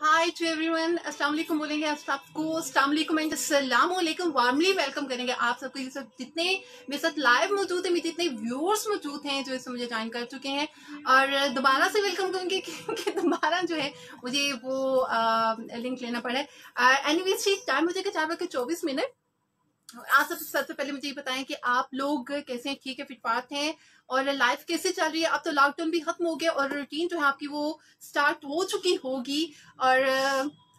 Hi to everyone अस्सलाम वालेकुम बोलेंगे आप सबको। अस्सलाम वालेकुम एंड अस्सलाम वालेकुम वार्मली वेलकम करेंगे आप सबको। ये सब जितने मेरे साथ लाइव मौजूद है मेरे जितने व्यूअर्स मौजूद हैं जो इस मुझे ज्वाइन कर चुके हैं। और दोबारा से वेलकम करेंगे क्योंकि दोबारा जो है मुझे वो आ, लिंक लेना पड़ा है। एनी ठीक टाइम मुझे चार बजे चौबीस मिनट। आज सबसे सबसे पहले मुझे ये बताएँ कि आप लोग कैसे हैं? ठीक है फिटफाट हैं और लाइफ कैसे चल रही है? अब तो लॉकडाउन भी खत्म हो गया और रूटीन जो है आपकी वो स्टार्ट हो चुकी होगी और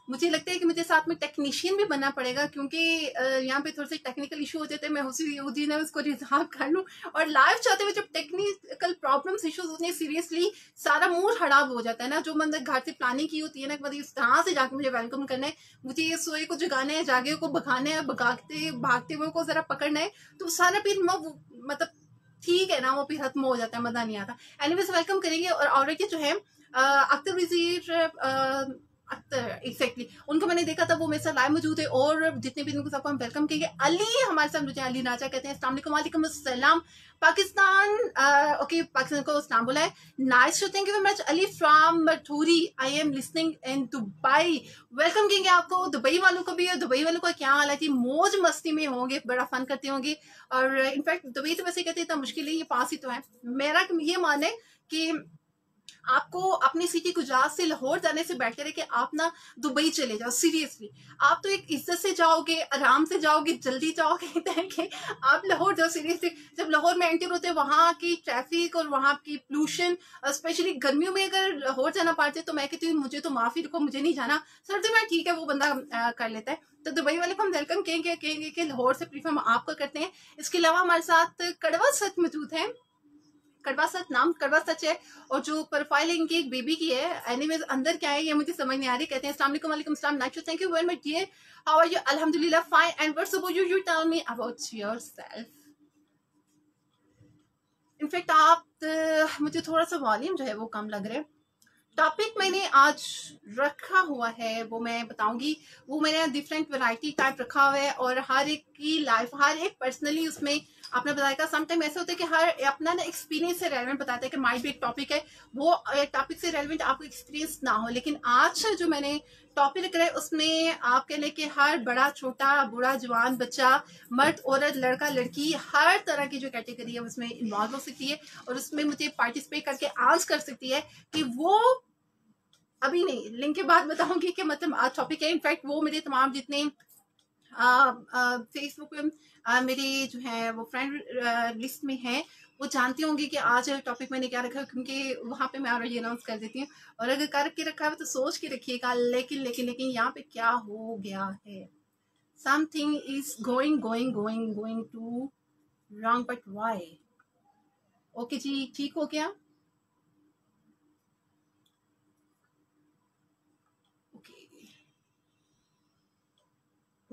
मुझे लगता है कि मुझे साथ में टेक्नीशियन भी बनना पड़ेगा, क्योंकि यहाँ पे थोड़े से टेक्निकल इशू हो जाते हैं, मैं उसी उसी ने उसको रिजॉल्व कर लूँ। और लाइव चाहते हुए जब टेक्निकल प्रॉब्लम्स इश्यूज़ होते हैं सीरियसली सारा मूड खराब हो जाता है ना, जो मतलब घर से प्लानिंग की होती है ना मतलब कहाँ से जाके मुझे वेलकम करना है, मुझे ये सोए को जगाना है, जागे को भगाना है, भगाते, भागते हुए को जरा पकड़ना है तो सारा फिर मतलब ठीक है ना, वो फिर खत्म हो जाता है, मज़ा नहीं आता। एनीवेज वेलकम करेंगे और ऑलरेडी जो है अख्तर वज़ीर अख्तर एग्जैक्टली उनको मैंने देखा था, वो मेरे साथ लाइव मौजूद है और जितने भी उनको सबको हम वेलकम करेंगे अली हमारे साथ मुझे अली नाचा कहते हैं। अस्सलाम अस्सलाम। पाकिस्तान ओके पाकिस्तान को इस्लाम बोला है। Nice to thank you very much Ali from मठूरी I am listening in Dubai welcome करेंगे आपको। दुबई वालों को भी और दुबई वालों का क्या हाल है जी? मौज मस्ती में होंगे, बड़ा फन करते होंगे। और इनफैक्ट दुबई तो वैसे कहते हैं, इतना मुश्किल है ये पास ही तो है। मेरा ये मान है कि आपको अपनी सिटी गुजरात से लाहौर जाने से बेटर है कि आप ना दुबई चले जाओ सीरियसली आप तो एक इज़्ज़त से जाओगे आराम से जाओगे जल्दी जाओगे कि आप लाहौर जाओ सीरियसली जब लाहौर में एंटर होते हैं वहाँ की ट्रैफ़िक और वहाँ की पोल्यूशन स्पेशली गर्मियों में अगर लाहौर जाना पड़ते तो मैं कहती हूँ मुझे तो माफ़ी रखो मुझे नहीं जाना. सर सर्दी में ठीक है वो बंदा आ, कर लेता है. तो दुबई वाले को हम वेलकम कहेंगे कहेंगे कि लाहौर से प्रीफर हम आपका करते हैं. इसके अलावा हमारे साथ कड़वा सच मौजूद है। कड़वा सच नाम कड़वा सच है, और जो प्रोफ़ाइल इनकी एक बेबी की है। एनीवेज अंदर क्या है, ये मुझे समझ नहीं आ रही। कहते हैं, अस्सलाम वालेकुम वालेकुम अस्सलाम नाचो thank you very much, dear. How are you अल्हम्दुलिल्लाह fine and what's about you you tell me about yourself in fact आप मुझे थोड़ा सा वॉल्यूम जो है वो कम लग रहा है। टॉपिक मैंने आज रखा हुआ है, वो मैं बताऊँगी। वो मैंने डिफरेंट वैरायटी टाइप रखा हुआ है, और हर एक की लाइफ हर एक पर्सनली उसमें आपने बताया था समटाइम ऐसा होता है कि हर अपना ना एक्सपीरियंस से रेलिवेंट बताता है कि माइट भी एक टॉपिक है, वो टॉपिक से रेलिवेंट आपको एक्सपीरियंस ना हो। लेकिन आज जो मैंने टॉपिक रख रहा उसमें आप कह लें कि हर बड़ा, छोटा, बूढ़ा, जवान, बच्चा, मर्द, औरत, लड़का, लड़की, हर तरह की जो कैटेगरी है, उसमें इन्वॉल्व हो सकती है और उसमें मुझे पार्टिसिपेट करके आंस कर सकती है कि वो अभी नहीं लिंक के बाद बताऊँगी कि मतलब आज टॉपिक है। इनफैक्ट वो मेरे तमाम जितने फेसबुक मेरे जो है, वो फ्रेंड लिस्ट में है। वो जानते होंगे कि आज टॉपिक मैंने क्या रखा, क्योंकि वहाँ पे मैं ऑलरेडी अनाउंस कर देती हूँ। और अगर करके रखा है तो सोच के रखिएगा, लेकिन लेकिन लेकिन यहाँ पे क्या हो गया है? Something is going going going going to wrong but why okay जी, ठीक हो गया?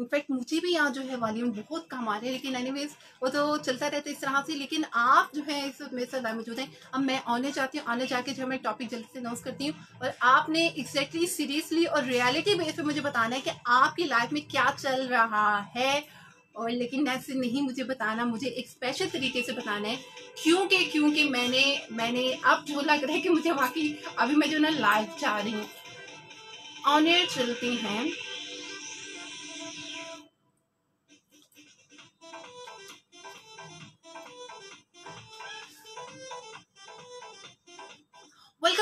इनफैक्ट मुझे भी यहाँ जो है वॉल्यूम बहुत कम आ रहे हैं, लेकिन एनीवेज वो तो चलता रहता है इस तरह से, लेकिन आप जो है इस मेरे साथ मौजूद हैं। अब मैं आने चाहती हूँ, आने जाके जो मैं टॉपिक जल्दी से अनाउंस करती हूँ, और आपने एग्जैक्टली सीरियसली और रियलिटी बेस पर मुझे बताना है कि आपकी लाइफ में क्या चल रहा है। और लेकिन ऐसे नहीं मुझे बताना, मुझे एक स्पेशल तरीके से बताना है, क्योंकि क्योंकि मैंने मैंने, अब जो लग रहा है कि मुझे वाकई, अभी मैं जो ना लाइव चाह रही हूँ। ऑनर चलते हैं।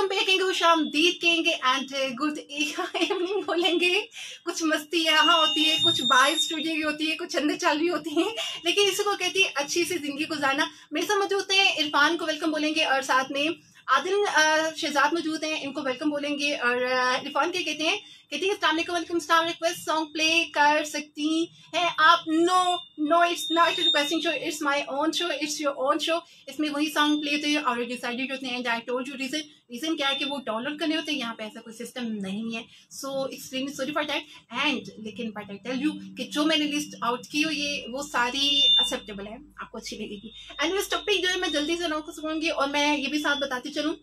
वेलकम बैक शाम आमदीद कहेंगे एंड गुड इवनिंग बोलेंगे। कुछ मस्ती यहाँ होती है, कुछ बाय स्टूडियो की होती है, कुछ अंदर चाल भी होती है, लेकिन इसी को कहती है, अच्छी सी ज़िंदगी गुजारना। मेरे साथ मौजूद हैं, इरफान को वेलकम बोलेंगे, और साथ में आदिल शहजाद मौजूद हैं, इनको वेलकम बोलेंगे, और इरफान क्या कहते हैं कहती है welcome star request song play कर सकती हैं आप. No no it's not requesting show it's my own show it's your own show इसमें वही सॉन्ग प्ले होते हैं और डिसाइडेड होते हैं I told you reason reason क्या है कि वो डाउनलोड करने होते हैं, यहाँ पे ऐसा कोई सिस्टम नहीं है. So extremely sorry for that and लेकिन बट आई टेल यू कि जो मैंने लिस्ट आउट की हो ये वो सारी एक्सेप्टेबल है, आपको अच्छी लगेगी. एंड इस टॉपिक जो है, मैं जल्दी से अनाउंस करूँगी और मैं ये भी साथ बताती चलूँ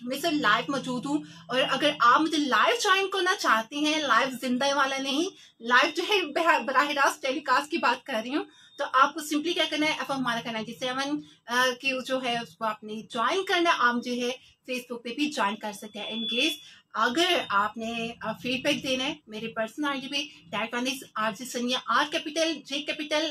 मैं सर लाइव मौजूद हूँ। और अगर आप मुझे लाइव ज्वाइन करना चाहते हैं लाइव ज़िंदा वाला नहीं लाइव जो है बराह रास्त टेलीकास्ट की बात कर रही हूँ तो आपको सिंपली क्या करना है एफ़ हमारा का नाइन्टी सेवन की जो है उसको आपने ज्वाइन करना है। आप जो है फेसबुक पे भी ज्वाइन कर सकते हैं। इनकेस अगर आपने फीडबैक देना है मेरे पर्सनल आई डी पे tag R G Saniya R capital J capital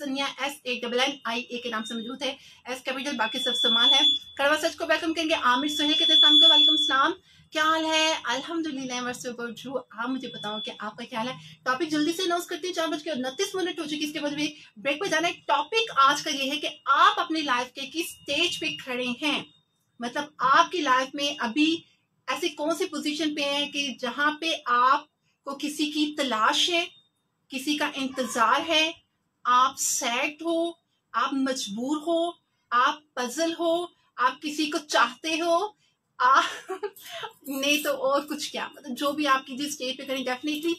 Saniya S A double N I A के नाम से मौजूद है। एस कैपिटल बाकी सब समान है। करवा सच को वेलकम करेंगे आमिर सुहेल के को वालेकुम सलाम। क्या हाल है? अल्हम्दुलिल्लाह आप मुझे बताओ कि आपका क्या हाल है? टॉपिक जल्दी से अनाउंस करते हैं। चार बज के उनतीस मिनट हो चुकी इसके बाद भी ब्रेक पे जाना है। टॉपिक आज का ये है कि आप अपनी लाइफ के किस स्टेज पे खड़े हैं? मतलब आपकी लाइफ में अभी ऐसे कौन से पोजीशन पे हैं कि जहाँ पे आपको किसी की तलाश है, किसी का इंतज़ार है आप सैड हो आप मजबूर हो आप पजल हो आप किसी को चाहते हो आ, नहीं तो और कुछ क्या? मतलब जो भी आपकी जिस स्टेज पे करें डेफिनेटली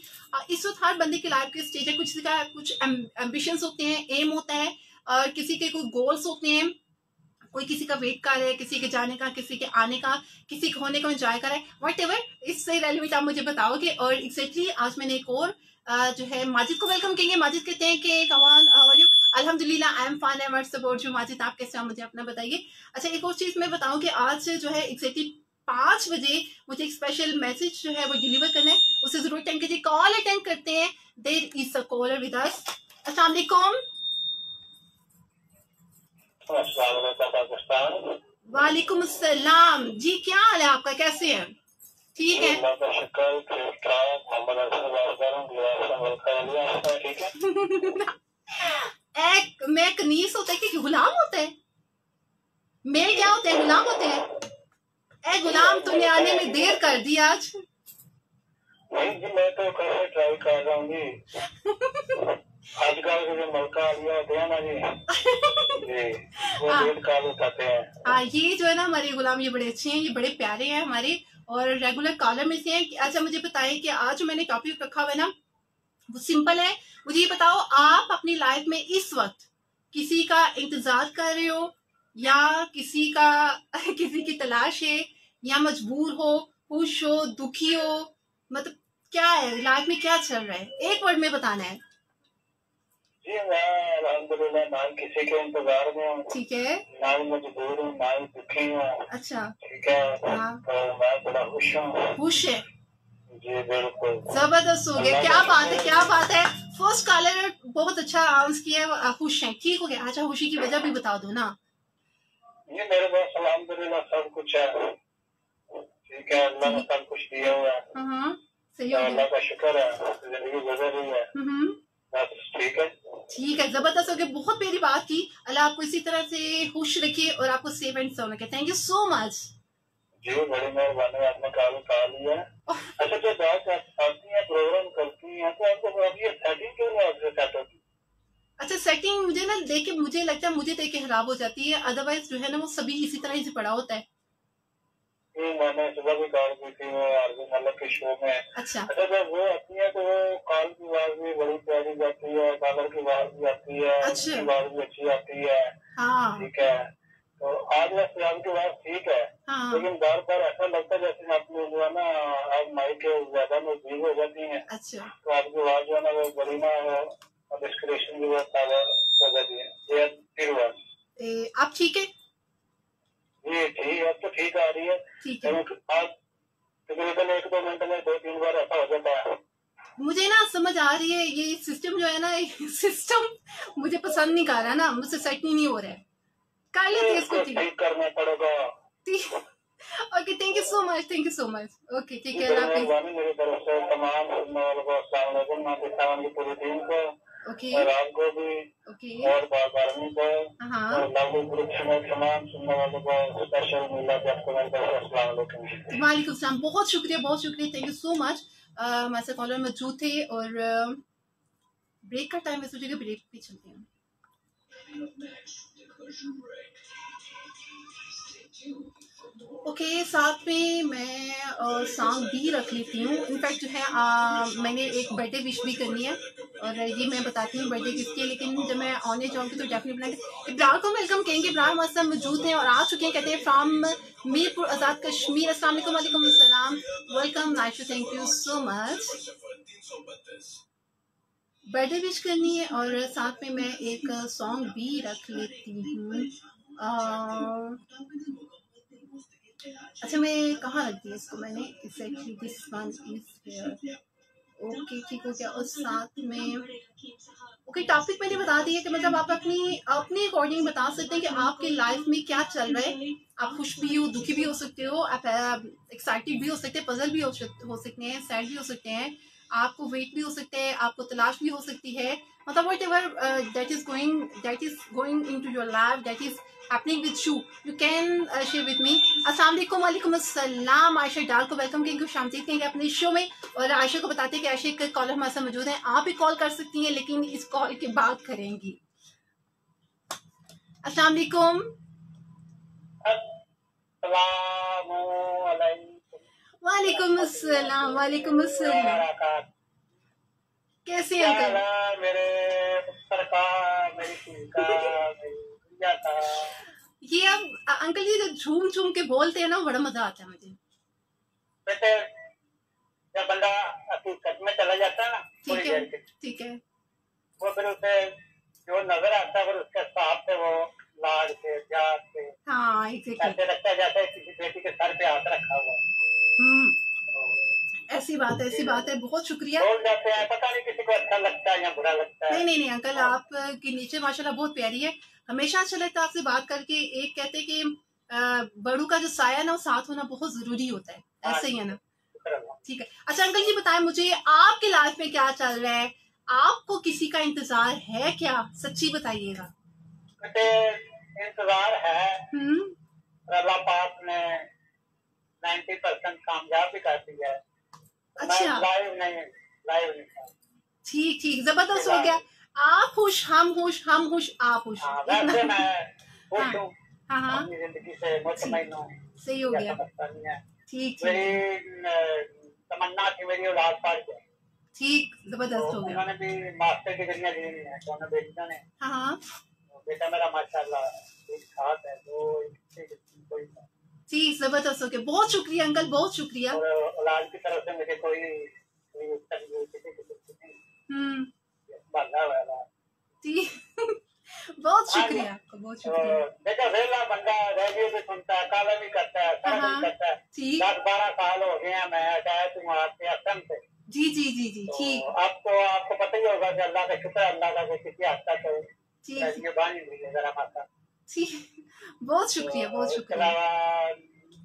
इस वक्त हर बंदे की लाइफ के स्टेज है। कुछ का कुछ एम्बिशन होते हैं एम होता है और किसी के कोई गोल्स होते हैं कोई किसी का वेट कर रहा है किसी के जाने का किसी के आने का किसी के होने का इंजॉय कर रहा है। वट एवर इससे रेलिवेंट आप मुझे बताओगे और एक्जैक्टली आज मैंने एक और जो है माजिद को वेलकम कहेंगे माजिद कहते हैं कि कमान अल्हम्दुलिल्लाह I am fine am support you Majid आप कैसे मुझे अपना बताइए। अच्छा एक और चीज़ मैं बताऊँ कि आज जो है एक्जैक्टली पाँच बजे मुझे एक स्पेशल मैसेज जो है वो डिलीवर करना है। उसे ज़रूर अटेंड कीजिए। कॉल अटेंड करते हैं। There is a caller with us अस्सलाम वालेकुम अस्सलाम जी क्या हाल है आपका? कैसे है? ठीक है। एक मैं कनीस होता है कि गुलाम होता है। मेल क्या होते हैं? गुलाम होते हैं। ए गुलाम तुमने आने में देर कर दी आज। जी मैं तो कैसे ट्राई कर रहा हूँ आजकल के जो मलका आलिया होते हैं ना जी। जी वो हाँ। उठाते हैं। हाँ ये जो है ना हमारे गुलाम ये बड़े अच्छे हैं ये बड़े प्यारे हैं हमारे। और रेगुलर कॉलर में से हैं अच्छा मुझे बताएँ कि आज जो मैंने टॉपिक रखा हुआ है ना, वो सिंपल है। मुझे ये बताओ, आप अपनी लाइफ में इस वक्त किसी का इंतज़ार कर रहे हो, या किसी का, किसी की तलाश है, या मजबूर हो, खुश हो, दुखी हो? मतलब क्या है? लाइफ में क्या चल रहा है? एक वर्ड में बताना है। जी मैं अलहमदुलिल्लाह ना किसी के इंतज़ार में हूँ। ठीक है। ना ही मजबूर हूँ ना ही दुखी हूँ। अच्छा। ठीक है हाँ। तो मैं बड़ा खुश हूँ। खुश है। जी बिल्कुल। ज़बरदस्त हो गया। क्या बात है क्या बात है। फ़र्स्ट कॉलर बहुत अच्छा आंस किया है खुश है। ठीक हो गया। अच्छा खुशी की वजह भी बता दो ना। ये मेरे पास अलहमदुलिल्लाह सब कुछ है। ठीक है अल्लाह ने सब कुछ दिया हुआ है। हाँ, हाँ। सही तो हो अल्लाह का शुक्र है ज़िंदगी गुजर रही है। हम्म बस ठीक है। ठीक है ज़बरदस्त हो गया बहुत मेरी बात की। अल्लाह आपको इसी तरह से खुश रखे और आपको सेफ़ एंड सोन रखे। थैंक यू सो मच जी बड़ी मेहरबानी आपने कॉल कहा लिया अच्छा जो बात आती है प्रोग्राम करती हैं तो आपको अभी सेटिंग क्यों नहीं आपसे सेट होती अच्छा सेटिंग मुझे ना देख के मुझे लगता है मुझे देख के खराब हो जाती है। अदरवाइज़ जो है ना वो सभी इसी तरह ही से पड़ा होता है। मैंने सुबह भी कॉल की थी वो आरज़ू मल्लक के शो में अच्छा। अच्छा जब वो आती है तो वो कॉल की आवाज़ भी बड़ी प्यारी जाती है कॉलर की आवाज़ भी आती है अच्छा। आवाज़ भी अच्छी आती है। हाँ। ठीक है। तो आज वैसे आपकी आवाज़ ठीक है हाँ। लेकिन बार बार ऐसा लगता है जैसे आपने जो है ना आप माइक के ज़्यादा नज़दीक हो जाती है। अच्छा। तो आपकी आवाज़ जो है ना वो बड़ी ना डिस्क्रिप्शन भी बहुत पावर हो जाती है। आप ठीक है? जी ठीक अब तो ठीक आ रही है। आज तकरीबन एक दो मिनट में दो तीन बार ऐसा हो जाता है। मुझे ना समझ आ रही है ये सिस्टम जो है ना सिस्टम मुझे पसंद नहीं कर रहा ना मुझसे सेट नहीं हो रहा है। कर लेते इसको ठीक। करना पड़ेगा। Okay thank you so much thank you so much okay ठीक है मेरी तरफ़ से तमाम सुनने वालों को अस्सलाम वालेकुम पाकिस्तान पूरी टीम को और भी और को हाँ। और लाभू ग्रुप समेत तमाम सुनने वालों को स्पेशल मिला आपको मेरी तरफ़ से वालेकुम। वालेकुम सलाम। बहुत शुक्रिया बहुत शुक्रिया। थैंक यू सो मच हमारे साथ कॉलर मौजूद थे और ब्रेक का टाइम है सोचिएगा ब्रेक पे चलते हैं। ओके okay, साथ में मैं सॉन्ग भी रख लेती हूँ। इनफैक्ट जो है आ, मैंने एक बर्थडे विश भी करनी है। और ये मैं बताती हूँ बर्थडे किसकी है लेकिन जब मैं ऑने जाऊँगी तो डेफिनेट बनाएँगे। को वेलकम कहेंगे। इब्रार हमारे साथ मौजूद हैं और आ चुके हैं। कहते हैं फ्राम मीरपुर आज़ाद कश्मीर अस्सलाम वालेकुम welcome nice thank you so much birthday wish करनी है और साथ में मैं एक सॉन्ग भी रख लेती हूँ। अच्छा मैं कहाँ रख दिया इसको? मैंने दिस वन इज़ ओके ठीक हो गया। और साथ में ओके टॉपिक मैंने बता दिया कि मतलब आप अपनी अपने अकॉर्डिंग बता सकते हैं कि आपके लाइफ में क्या चल रहा है। आप खुश भी हो दुखी भी हो सकते हो आप एक्साइटेड भी हो सकते हैं पजल भी हो, हो सकते हैं सैड भी हो सकते हैं। आपको वेट भी हो सकते हैं आपको तलाश भी हो सकती है। मतलब whatever that is going that is going into your life that is happening with you you can share with me अस्सलाम वालेकुम अस्सलाम आयशा डाल को वेलकम करेंगे शामजीत कहेंगे अपने शो में। और आयशा को बताते हैं कि आयशा एक कॉलर हमारे साथ मौजूद है। आप भी कॉल कर सकती हैं लेकिन इस कॉल के बाद करेंगी। अस्सलाम वालेकुम अस्सलाम वालेकुम अस्सलाम। कैसे अंकल? मेरे? मेरी था ये अब अंकल जी जो झूम झूम के बोलते हैं ना बड़ा मज़ा आता है मुझे। बेटे जब बंदा हकीकत में चला जाता है ना ठीक है ठीक है। वो फिर उसे जो नज़र आता है फिर उसके साथ से वो लाड से प्यार से हाँ ऐसे लगता है जैसे किसी बेटी के सर पे हाथ रखा हुआ हम्म ऐसी बात है ऐसी बात है। बहुत शुक्रिया। बोल जाते हैं पता नहीं किसी को अच्छा लगता है या बुरा लगता है। नहीं नहीं नहीं अंकल आप की नीचे माशाल्लाह बहुत प्यारी है। हमेशा अच्छा लगता है आपसे बात करके। एक कहते हैं कि बड़ू का जो साया ना वो साथ होना बहुत ज़रूरी होता है। हाँ ऐसे ही है ना? ठीक है। अच्छा अंकल जी बताएँ मुझे आपके लाइफ में क्या चल रहा है? आपको किसी का इंतज़ार है क्या? सच्ची बताइएगा। इंतज़ार है। अल्लाह पाक ने 90 परसेंट कामयाब भी कर दिया है। अच्छा। लाइव नहीं लाइव नहीं ठीक ठीक। ज़बरदस्त हो गया। आप खुश हम खुश हम खुश आप खुश। हाँ, हाँ, हूँ। हाँ। सही हो गया। ठीक तमन्ना थी मेरी औलाद जाए ठीक ज़बरदस्त हो गया। उन्होंने भी मास्टर की डिग्रियाँ ली हुई हैं दोनों बेटियों ने। हाँ, हाँ। तो बेटा मेरा माशाल्लाह ठाक है तो कोई जी ज़बरदस्त हो गया। बहुत शुक्रिया अंकल बहुत शुक्रिया। औलाद की तरफ़ से मुझे कोई हम्म। जी बहुत शुक्रिया आपका बहुत शुक्रिया। देखो वेला बंदा रेडियो भी सुनता है काला भी करता है सारा कुछ करता है। दस बारह साल हो गए हैं मैं शायद तुम आपके असम से। जी जी जी जी ठीक। तो आपको आपको पता ही होगा कि अल्लाह का शुक्र अल्लाह का किसी हद तक है जरा माता बहुत शुक्रिया बहुत शुक्रिया।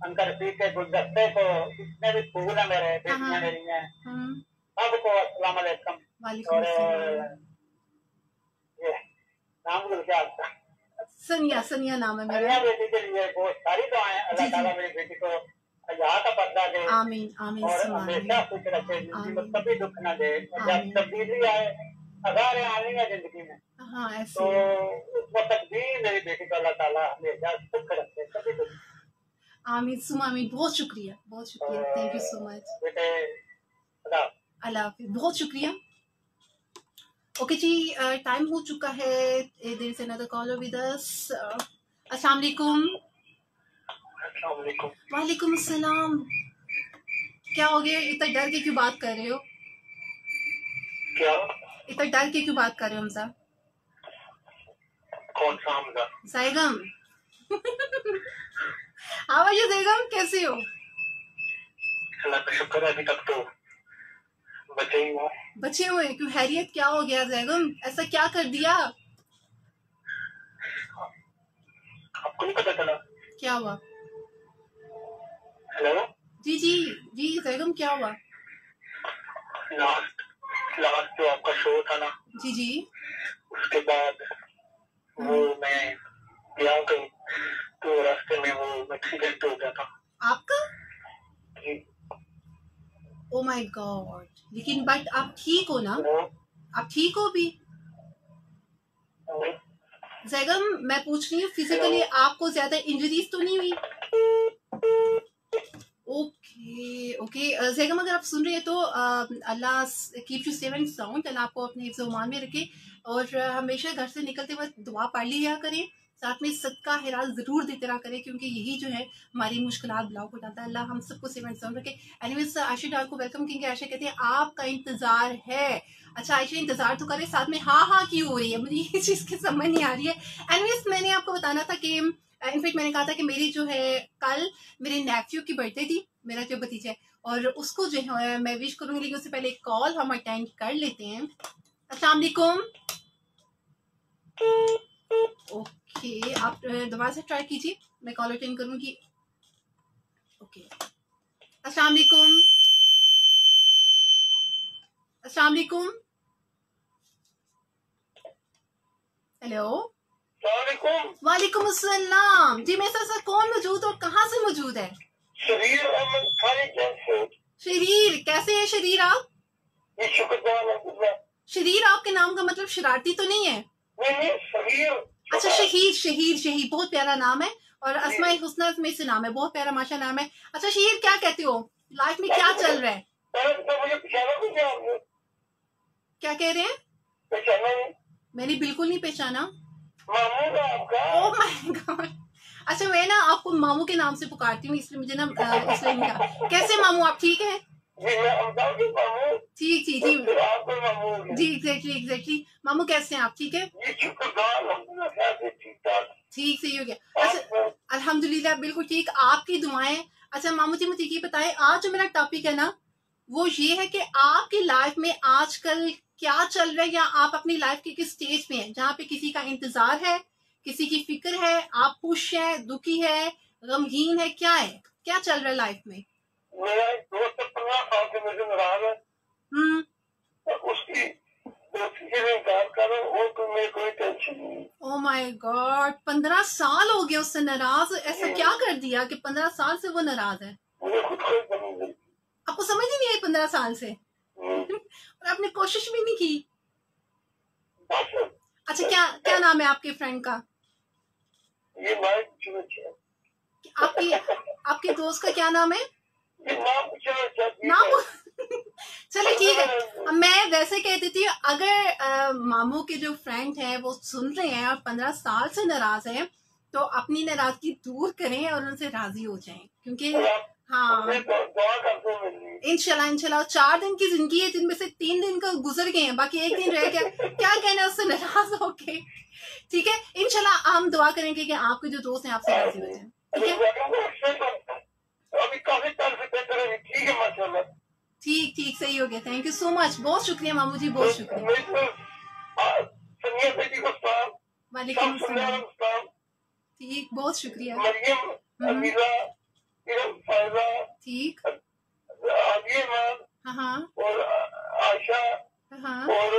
अंकर पी के गुलदस्ते को जितने भी फूल है मेरे बेटियाँ मेरी हैं। सबको अस्सलाम वालेकुम और नाम भूल गया आपका सनिया सनिया नाम है मेरा बेटी के लिए बहुत सारी दुआएँ अल्लाह ताला मेरी बेटी को यहाँ का पर्दा दे आमीन आमीन और हमेशा खुश रखे ज़िंदगी में कभी दुख न दे जब तब्दीली आए आनी है ज़िंदगी में हाँ ऐसे तो उस वक्त भी मेरी बेटी को अल्लाह ताला हमेशा सुख रखे कभी दुख आमीन सुम आमीन बहुत शुक्रिया बहुत शुक्रिया थैंक यू सो मच बेटे अल्लाह हाफिज। बहुत शुक्रिया। ओके जी टाइम हो चुका है। There is another caller with us अस्सलाम वालेकुम। वालेकुम। अस्सलाम। क्या हो गया? इतना डर के क्यों बात कर रहे हो? क्या? इतना डर के क्यों बात कर रहे हो हमसा कौन सा हमजा? साइगम आर यू जैगम कैसे हो? अल्लाह का शुक्र है अभी तक तो बचे ही हुए बचे हुए क्यों हैरियत क्या हो गया जैगम? ऐसा क्या कर दिया? आपको नहीं पता चला? क्या हुआ? हेलो? जी जी जी जैगम क्या हुआ? लास्ट लास्ट जो आपका शो था ना जी जी। उसके बाद वो हाँ। मैं गया गई तो रास्ते में वो एक्सीडेंट हो गया था। आपका? ओ माय गॉड लेकिन बट आप ठीक हो ना? आप ठीक हो भी जैगम मैं पूछ रही हूँ फिजिकली आपको ज़्यादा इंजरीज तो नहीं हुई? ओके ओके जैगम अगर आप सुन रहे हैं तो Allah keep you safe and sound Allah आपको अपने हिफ्ज मान में रखे और हमेशा घर से निकलते वक्त दुआ पढ़ लिया करें। साथ में सदका हिराल ज़रूर देते रहा करें, क्योंकि यही जो है हमारी मुश्किल ब्लॉक हो जाता है। अल्लाह हम सबको सेवन समझ रखे। एनीवेज आयशा डाल को वेलकम करेंगे आयशा कहते हैं, आपका इंतज़ार है। अच्छा आयशा इंतज़ार तो करे साथ में हाँ हाँ क्यों हो रही है? मुझे ये चीज़ की समझ नहीं आ रही है। एनीवेज मैंने आपको बताना था कि इनफेक्ट मैंने कहा था कि मेरी जो है कल मेरे नेफ्यू की बर्थडे थी, मेरा जो भतीजा है, और उसको जो है मैं विश करूँगी, लेकिन उससे पहले एक कॉल हम अटेंड कर लेते हैं। अस्सलाम ओके आप दोबारा से ट्राई कीजिए। मैं कॉल अटेंड करूँगी। ओके अस्सलाम वालेकुम। अस्सलाम वालेकुम। हेलो वालेकुम। अस्सलाम। जी मेरे साथ कौन मौजूद और कहाँ से मौजूद है? शरीर अहमद शरीर कैसे है शरीर आप? शरीर आपके नाम का मतलब शरारती तो नहीं है? अच्छा शहीद शहीद शहीद बहुत प्यारा नाम है और असमा हुसना में से नाम है बहुत प्यारा माशा नाम है। अच्छा शहीद क्या कहते हो? लाइफ में क्या चल रहा है? क्या कह रहे हैं? मैंने बिल्कुल नहीं पहचाना। ओह माय गॉड अच्छा मैं ना आपको मामू के नाम से पुकारती हूँ इसलिए मुझे ना इसलिए कैसे मामू आप ठीक है? जी मैं अमदाव ठीक ठीक आपको मामू हो जी एग्जैक्टली एग्जैक्टली मामू कैसे हैं आप? ठीक है? से ठीक ठाक। ठीक सही हो गया। अच्छा अल्हम्दुलिल्लाह बिल्कुल ठीक। आपकी दुआएँ। अच्छा मामू जी मुझे ये बताएँ आज जो मेरा टॉपिक है ना वो ये है कि आपकी लाइफ में आजकल क्या चल रहा है? या आप अपनी लाइफ के किस स्टेज पे हैं? जहाँ पे किसी का इंतज़ार है किसी की फ़िक्र है आप खुश है दुखी है गमगीन है क्या है? क्या चल रहा है लाइफ में? मेरा एक दोस्त है है हम्म। उसकी दोस्ती से मैं इनकार कर रहा हूँ और कोई मेरी कोई टेंशन नहीं है। ओ माय गॉड पंद्रह साल हो गए उससे नाराज़। ऐसा क्या कर दिया कि पंद्रह साल से वो नाराज़ है? आपको समझ ही नहीं आई पंद्रह साल से? हम्म, और आपने कोशिश भी नहीं की? अच्छा क्या क्या नाम है आपके फ्रेंड का? ये आपकी आपके दोस्त का क्या नाम है? नाम चलिए ठीक है। मैं वैसे कहती थी अगर अ, मामू के जो फ्रेंड है वो सुन रहे हैं और पंद्रह साल से नाराज़ हैं तो अपनी नाराज़गी दूर करें और उनसे राज़ी हो जाएँ क्योंकि हाँ। करते हैं इनशाला इनशाला चार दिन की ज़िंदगी है जिनमें से तीन दिन का गुजर गए हैं बाकी एक दिन रह गया। क्या कहना है उससे नाराज़ होके? ठीक है इनशाला हम दुआ करेंगे कि आपके जो दोस्त हैं आपसे राज़ी हो जाए। ठीक है? अभी काफ़ी है ठीक है माशाल्लाह। ठीक ठीक सही हो गया थैंक यू सो मच बहुत शुक्रिया मामू जी बहुत शुक्रिया। वालेकुम ठीक बहुत शुक्रिया। फ़ायदा ठीक। हाँ हाँ। और हाँ। और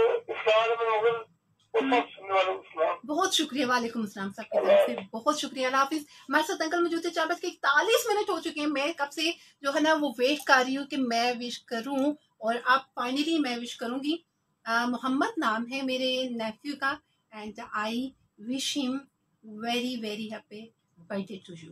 सलाम बहुत शुक्रिया, वालेकुम अस्सलाम सबकी तरफ़ से। बहुत शुक्रिया हाफिज। हमारे साथ अंकल मौजूद है चार बज के इकतालीस मिनट हो चुके हैं। मैं कब से जो है ना, वो वेट कर रही हूँ कि मैं विश करूँ और अब फाइनली मैं विश करूँगी। मोहम्मद नाम है मेरे नेफ्यू का and I wish him very very happy birthday to you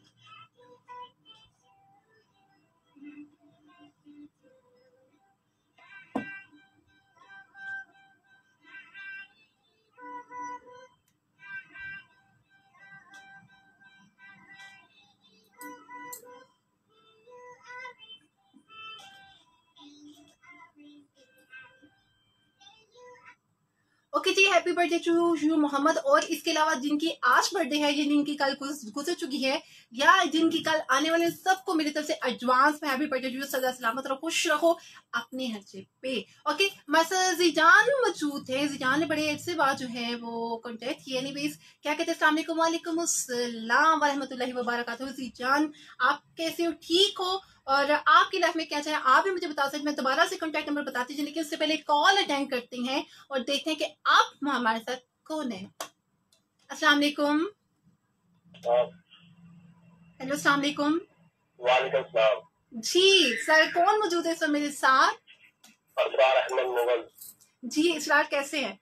Okay ji happy birthday to you Mohammad. और इसके अलावा जिनकी आज बर्थडे है या जिनकी कल गुजर चुकी है, या जिनकी कल आने वाले सबको मेरी तरफ़ से एडवांस में हैप्पी बर्थडे टू सदा सलामत रहो, खुश रहो, अपने हर्चे पे। ओके हमारे जीजान मौजूद है। जीजान ने बड़े अच्छे बाद जो है, वो कॉन्टेक्ट किया एनीवेज क्या कहते हैं? वालेकुम अस्सलाम वरहमतुल्लाहि वबरकातुहू। जीजान, आप कैसे हो? ठीक हो? और आपकी लाइफ में क्या चाहे, आप भी मुझे बता सकते हैं। दोबारा से कॉन्टैक्ट नंबर बताती हूँ, लेकिन उससे पहले कॉल अटेंड करते हैं और देखते हैं कि आप हमारे साथ कौन है? अस्सलाम वालेकुम हेलो अस्सलाम वालेकुम वालेकुम सलाम। जी सर कौन मौजूद है सर मेरे साथ? असरार अहमद मुगल। जी इसरार कैसे हैं?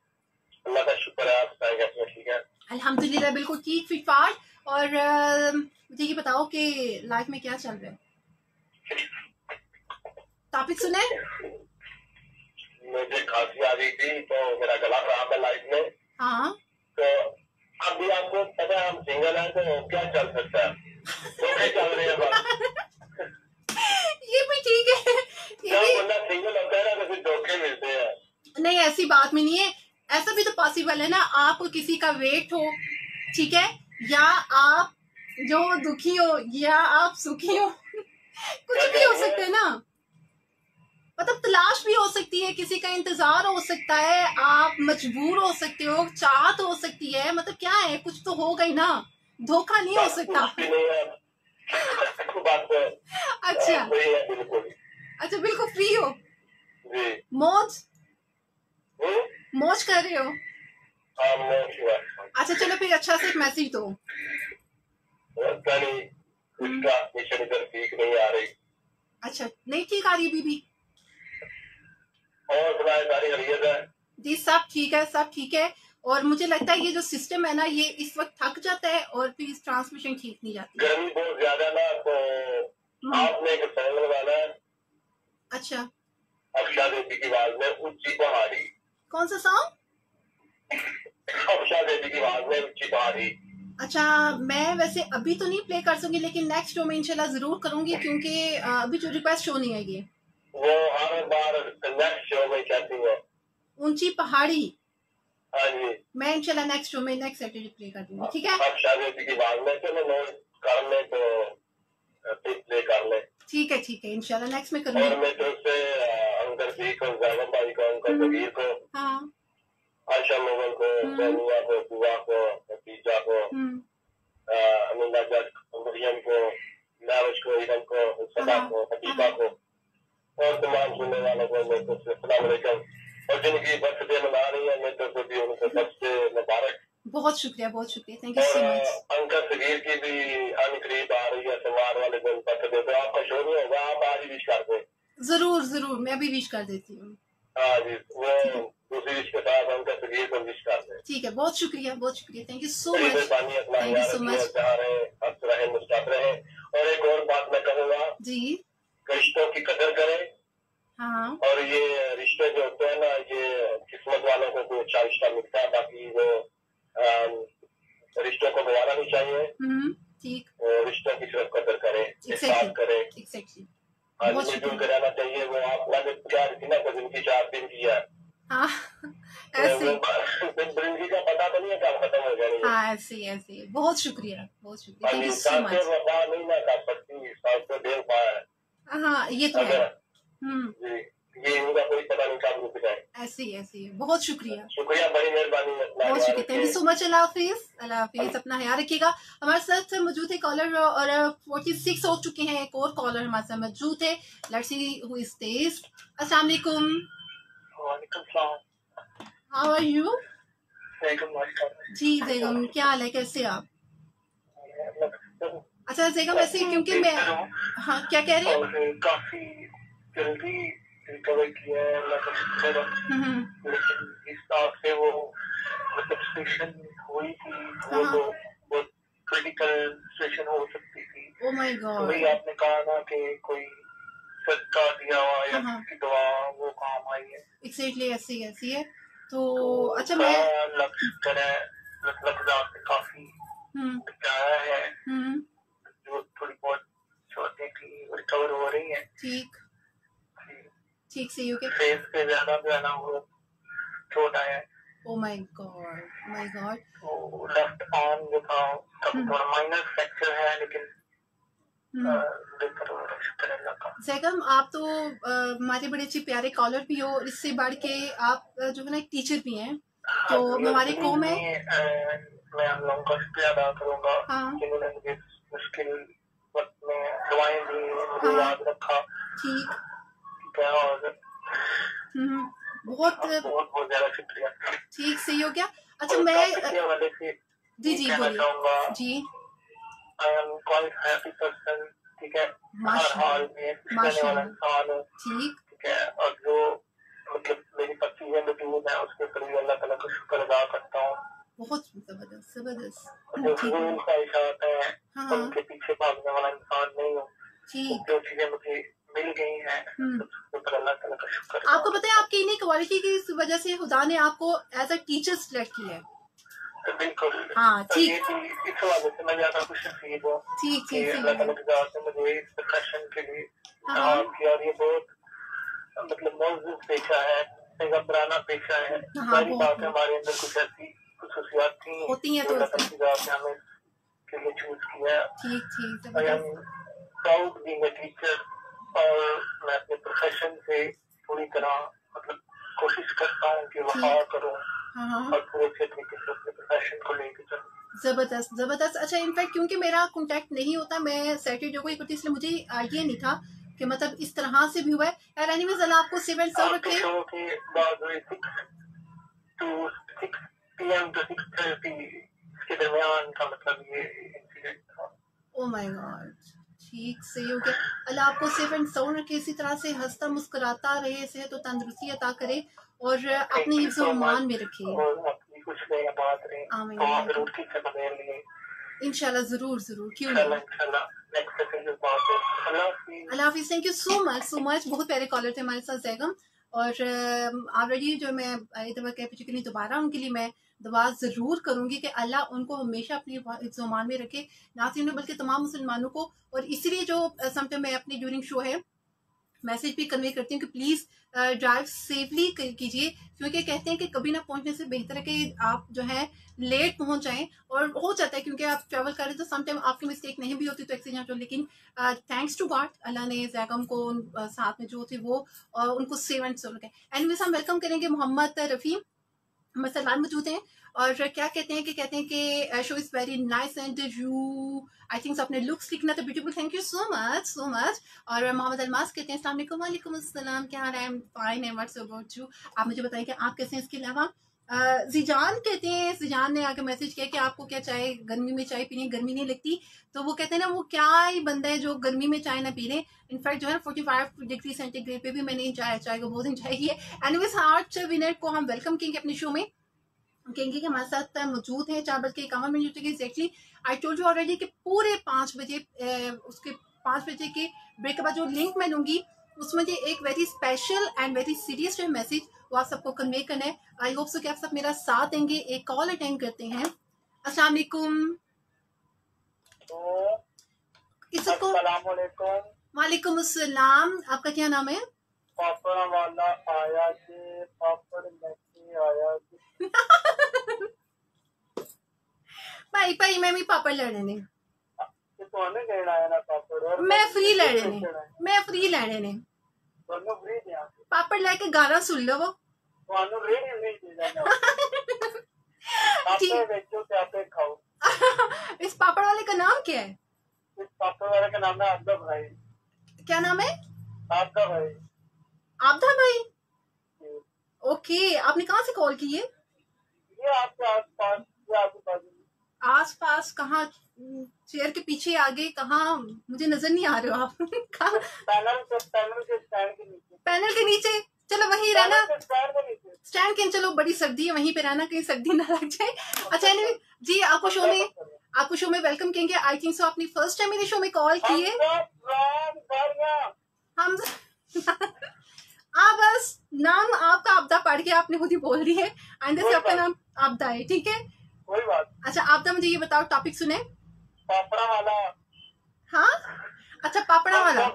अल्लाह का शुक्र है आप कैसे ठीक है? अल्हम्दुलिल्लाह बिल्कुल ठीक फिट फाट और मुझे ये बताओ कि लाइफ में क्या चल रहा है? टॉपिक सुने? मुझे खांसी आ गई थी तो मेरा गला खराब है लाइफ में। हाँ। तो अभी आपको पता है हम सिंगल हैं तो क्या चल सकता है? धोखे चल रहे हैं ये भी ठीक है। ये भी सिंगल होता है ना तो फिर धोखे मिलते हैं। नहीं ऐसी बात में नहीं है। ऐसा भी तो पॉसिबल है ना आप किसी का वेट हो ठीक है? या आप जो दुखी हो या आप सुखी हो कुछ भी हो सकता है ना। मतलब तलाश भी हो सकती है किसी का इंतज़ार हो सकता है आप मजबूर हो सकते हो चाहत हो सकती है मतलब क्या है कुछ तो होगा ही ना धोखा नहीं हो सकता। अच्छा। अच्छा बिल्कुल फ्री हो। मौज? मौज कर रहे हो? अच्छा चलो फिर अच्छा से एक मैसेज दो। नहीं नहीं आ रही। अच्छा नहीं ठीक आ रही अभी भी और सारी हरियत है जी सब ठीक है सब ठीक है। और मुझे लगता है ये जो सिस्टम है ना ये इस वक्त थक जाता है और फिर इस ट्रांसमिशन ठीक नहीं जाती। गर्मी बहुत ज़्यादा ना तो हम्म, आपने एक सॉन्ग लगाना है। अच्छा। अक्षा देवी की आवाज़ में ऊँची पहाड़ी। कौन सा सॉन्ग अक्षा देवी की आवाज़ में ऊँची पहाड़ी। अच्छा मैं वैसे अभी तो नहीं प्ले कर सकूँगी लेकिन नेक्स्ट शो में इंशाल्लाह ज़रूर करूँगी क्योंकि अभी जो रिक्वेस्ट शो नहीं आएगी वो हर बार नेक्स्ट शो में कहती है। ऊँची पहाड़ी। हाँ जी। मैं इंशाल्लाह नेक्स्ट शो में नेक्स्ट सैटरडे प्ले कर दूँगी ठीक है? अक्षा देवी की आवाज़ में चलो नोट कर ले तो प्ले कर ले। ठीक है ठीक है इंशाल्लाह नेक्स्ट में और करूँगी मैं तरफ़ से अंकर जी को जैनब भाई को हम्म। जगीर को। हाँ। आशा मुगल को हम्म। सोनिया को बुआ को नतीजा को हम्म। अमीना जज मरियम को नाविश को ईरम को सदा हाँ। को हकीका को। और तमाम सुनने वालों को मैं तो अस्सलाम वालेकुम और जिनकी बर्थडे मना रही है मैं तो भी उनको बर्थडे मुबारक। बहुत शुक्रिया बहुत शुक्रिया। Thank you so much uncle Sagheer की भी आने करीब आ रही है सोमवार वाले दिन बर्थडे तो आपका शो नहीं होगा आप आज विश कर दें। ज़रूर ज़रूर मैं भी विश कर देती हूँ। हाँ जी वो दूसरी विश के साथ अंकल सगीर को विश कर दें। ठीक है बहुत शुक्रिया बहुत शुक्रिया। Thank you so much so रखिए much. जहाँ रहे हंस रहे मुस्कुराते रहे। और एक और बात मैं कहूँगा जी। रिश्तों की कदर करें हाँ। और ये रिश्ते जो होते हैं ना ये किस्मत वालों को कोई अच्छा रिश्ता मिलता है बाकी वो रिश्तों को गवाना नहीं चाहिए। हम्म ठीक। रिश्तों की सिर्फ़ कदर करें Exactly. करें। एग्जैक्टली आज बहुत मिलजुल शुक्रिया। कर रहना चाहिए वो आप वाले प्यार थी ना तो जिनकी चार दिन की है। हाँ का है हो है हाँ ही, ही। बहुत शुक्रिया बहुत शुक्रिया। हाँ जी यू तो हाँ। ये हम्म इनका कोई पता नहीं कब रुक जाए। ऐसे ही ऐसे ही। बहुत शुक्रिया। शुक्रिया बड़ी मेहरबानी बहुत शुक्रिया। Thank you so much Allah हाफिज। अल्लाह हाफिज अपना ख्याल रखिएगा। हमारे साथ मौजूद है कॉलर और फोर्टी सिक्स हो चुके हैं। एक और कॉलर हमारे साथ मौजूद है let's see who is this अस्सलाम वालेकुम। वालेकुम सलाम। हाउ आर यू जी बेगम क्या हाल है? कैसे आप? अच्छा बेगम ऐसे क्योंकि मैं हाँ। क्या कह रहे हैं? और जल्दी रिकवर किया है अल्लाह का शुक्र है। हम्म, हम्म, लेकिन इस बात से वो मतलब सिचुएशन हुई थी वो हाँ। तो बहुत क्रिटिकल सिचुएशन हो सकती थी। माय तो गॉड वही आपने कहा ना कि कोई सदका दिया हुआ या हाँ। किसी की दुआ वो काम आई है। एग्जैक्टली ऐसे ही ऐसी है। तो अच्छा मैं शुक्र है अल्लाह ताला आपने काफ़ी हम्म। बचाया है। हम्म। जो थोड़ी बहुत छोटे की रिकवर हो रही है। ठीक। ठीक से यू के फेस पे ज़्यादा ज़्यादा वो चोट आया है। Oh my God my god तो लेफ़्ट आर्म जो था उसका हम्म। थोड़ा माइनर फ्रैक्चर है लेकिन हम्म। हो है है का। जैगम आप तो हमारे बड़े अच्छे प्यारे कॉलर भी हो इससे बढ़ के आप जो है ना एक टीचर भी हैं। तो हाँ, हमारे कौम में मैं हम लोगों का शुक्रिया अदा करूँगा हाँ। जिन्होंने मुझे मुश्किल वक्त में दुआएँ दी मुझे हाँ। याद रखा। ठीक। है और हम्म बहुत बहुत बहुत ज़्यादा शुक्रिया। ठीक सही हो गया। अच्छा मैं के जी जी बोलिए। जी। I am quite happy person ठीक है? हर माशाल्लाह हाल में खुश वाला इंसान हूँ। ठीक। है और जो मतलब मेरी पत्नी है है उसके अल्लाह ताला का शुक्र अदा करता हूँ। बहुत ज़बरदस्त ज़बरदस्त। जो है फजूल ख्वाहिशात हैं हाँ हाँ। उनके पीछे भागने वाला इंसान नहीं हूँ। ठीक। जो चीज़ें मुझे मिल गई हैं। हम्म। ऊपर अल्लाह ताला का शुक्र आपको पता है आपकी इन्हीं क्वालिटी की वजह से खुदा ने आपको एज अ टीचर सिलेक्ट किया है। तो बिल्कुल। हाँ, तो ठीक। इस हवाले से मैं ज़्यादा खुश नसीब हूँ ठीक ठीक अल्लाह ताला की ज़ात ने मुझे इस प्रोफेशन के लिए हाँ। किया और ये बहुत मतलब मौजूद पेशा है पैगम्बराना पेशा है। हाँ, सारी बातें हमारे अंदर कुछ ऐसी खसूसियात थी होती हैं तो अल्लाह ताला की ज़ात ने हमें के लिए चूज़ किया। ठीक ठीक I am proud being a teacher और मैं अपने प्रोफेशन से पूरी तरह मतलब कोशिश करता हूँ कि वफा करूँ हाँ हाँ और पूरे अच्छे तरीके से अपने प्रोफेशन को लेकर चलूँ। ज़बरदस्त ज़बरदस्त। अच्छा इनफैक्ट क्योंकि मेरा कांटेक्ट नहीं होता मैं सैटरडे को ही करती इसलिए मुझे आइडिया नहीं था कि मतलब इस तरह से भी हुआ है। यार एनीवेज अल्लाह आपको सेव एंड सर्व के बाद हुई six to six P M to six thirty के दरमियान का मतलब ये इंसिडेंट था। ओ माय गॉड ठीक सही हो गया अल्लाह आपको सेफ़ एंड साउंड रखे इसी तरह से हंसता मुस्कुराता रहे सेहत और तंदुरुस्ती अता करे और अपने हिफ्ज़ मान में रखे। तो आमीन। ज़रूर ज़रूर ज़रूर। क्यों नहीं? अल्लाह हाफिज। Thank you so much so much बहुत प्यारे कॉलर थे हमारे साथ जैगम और ऑलरेडी जो मैं चुकी नहीं दोबारा उनके लिए मैं दुआ ज़रूर करूँगी कि अल्लाह उनको हमेशा अपनी मान में रखे, ना सिर्फ़ बल्कि तमाम मुसलमानों को। और इसलिए जो समटाइम मैं अपनी ड्यूरिंग शो है मैसेज भी कन्वे करती हूँ कि प्लीज़ ड्राइव सेफली कीजिए। क्योंकि कहते हैं कि कभी ना पहुँचने से बेहतर है कि आप जो है लेट पहुँच जाएँ। और हो जाता है क्योंकि आप ट्रैवल करें तो सम टाइम आपकी मिस्टेक नहीं भी होती तो एक्सीडेंट हो लेकिन थैंक्स टू गॉड अल्लाह ने जैगम को साथ में जो थे वो, और उनको सेव एंड सोल एंड हम वेलकम करेंगे मोहम्मद रफ़ी। हमारे सलमान मौजूद हैं और क्या कहते हैं कि कहते हैं कि show is very nice and you I think अपने लुक्स लिखना तो beautiful thank you so much so much और मोहम्मद अलमास कहते हैं, अस्सलाम वालेकुम क्या हाल है? फाइन है व्हाट्स अबाउट यू आप मुझे बताएँ कि आप कैसे हैं इसके अलावा? जिजान कहते हैं, जिजान ने आके मैसेज किया कि आपको क्या चाय, गर्मी में चाय पीनी, गर्मी नहीं लगती। तो वो कहते हैं ना, वो क्या ही बंदा है जो गर्मी में चाय ना पी ले। इनफैक्ट जो है फोर्टी फाइव डिग्री सेंटीग्रेड पे भी मैंने चाय चाय को बहुत इंजॉय किया। एनीवेज हार्ट विनर को हम वेलकम करेंगे अपने शो में। कहेंगे कि हमारे साथ मौजूद है चार बज के इक्यावन मिनट की exactly I told you already कि पूरे पाँच बजे उसके पाँच बजे के ब्रेक के बाद जो लिंक मैं लूँगी उसमें मुझे एक very special and very serious message वो आप सबको कन्वे करना है। आई होप सो कि आप सब मेरा साथ देंगे एक कॉल अटेंड करते हैं। अस्सलाम वालेकुम। इस वालेकुम। अस्सलाम आपका क्या नाम है? पापड़ वाला आया जी पापड़ लेके आया जी। भाई भाई मैं भी पापड़ लड़ने तो ने मैं फ्री लड़ने मैं फ्री लड़ने पापड़ लेके गाना सुन लो वो। इस पापड़ वाले का नाम क्या है? इस पापड़ वाले का नाम है आपदा भाई। क्या नाम है? आपदा भाई। आपदा भाई? ओके आपने कहाँ से कॉल की है आस पास कहाँ? चेयर के पीछे आगे कहा? मुझे नज़र नहीं आ रहे हो आप। कहाँ? पैनल के पैनल के नीचे। चलो वहीं रहना। स्टैंड के चलो बड़ी सर्दी है वहीं पे रहना कहीं सर्दी ना लग जाए। अच्छा anyway, जी आपको शो में आपको शो में वेलकम कहेंगे आई थिंक सो आपने फ़र्स्ट टाइम मेरे शो में कॉल किए। हम हाँ बस नाम आपका आपदा पढ़ के आपने खुद ही बोल रही है आइंदा से आपका नाम आपदा है ठीक है? कोई बात अच्छा आपदा मुझे ये बताओ टॉपिक सुने। पापड़ा वाला हाँ? अच्छा पापड़ा वाला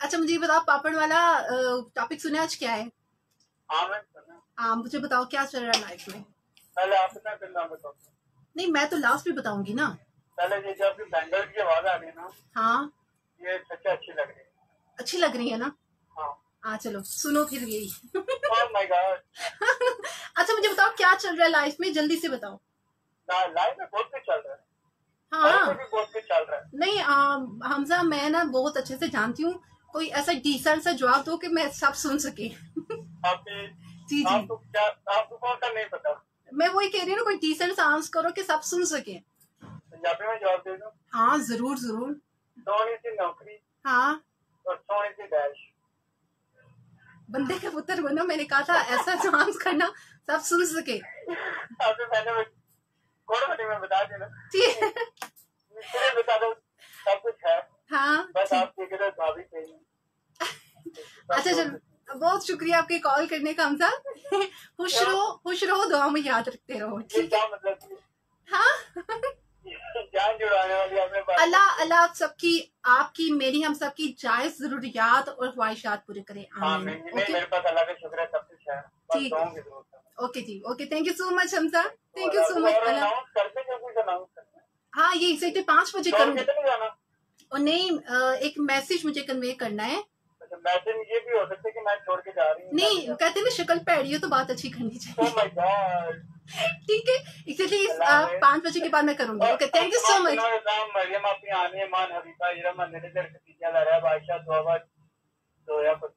अच्छा मुझे बताओ पापड़ वाला टॉपिक सुने आज क्या है? हाँ मैं। हाँ मुझे बताओ क्या चल रहा है लाइफ में? पहले आप इतना फिर नाम बताओ नहीं मैं तो लास्ट भी बताऊँगी ना। पहले ये जब भी बैंगल की आवाज़ आ रही है ना हाँ। ये सच्चे अच्छी लग रही है। अच्छी लग रही है ना? हाँ। हाँ चलो सुनो फिर यही। माय गॉड अच्छा मुझे बताओ क्या चल रहा है लाइफ में? जल्दी से बताओ। लाइफ में बहुत कुछ चल रहा है। हाँ। नहीं आ, हमजा मैं ना बहुत अच्छे से जानती हूँ। कोई ऐसा डिसेंट सा जवाब दो कि मैं सब सुन सके। जी जी। आपको क्या आपको कौन सा नहीं पता? मैं वही कह रही हूँ ना कोई डिसेंट सा आंसर करो कि सब सुन सके। पंजाबी में जवाब दे दूँ। हाँ ज़रूर ज़रूर। सोनी सी नौकरी हाँ। और सोनी सी डैश बंदे का पुत्र बनो मैंने कहा था ऐसा डांस करना सब सुन सके। मैंने कौन बता देना। ठीक है। बता दो सब कुछ है। हाँ बस ठीक। आप तो भाभी अच्छा चलो। बहुत शुक्रिया आपके कॉल करने का हमजा खुश रहो खुश रहो दुआ में याद रखते रहो ठीक। है मतलब हाँ। अल्लाह अल्लाह आप सबकी आपकी मेरी हम सबकी जायज़ जरूरियात और ख्वाहिशात पूरी करे। हाँ आमीन। ओके मेरे पास अल्लाह का शुक्र है ठीक। दुआओं की ज़रूरत है okay ji okay thank you so much Hamza. Thank you so much हैं। ये एग्जैक्टली पाँच बजे करूँगी और नहीं एक मैसेज मुझे कन्वे करना है। अच्छा मैसेज ये भी हो सकता है कि मैं छोड़ के जा रही हूँ। नहीं कहते ना शक्ल पैड़ी हो तो बात अच्छी करनी Oh चाहिए my ठीक है अल्लाह हाफ़िज़। पाँच बजे के बाद मैं करूँगी। Okay thank you so much Maryam अपनी आने मान हबीबा इरम निरजर खतीजा लड़ा बादशाह दोबा दोया कुछ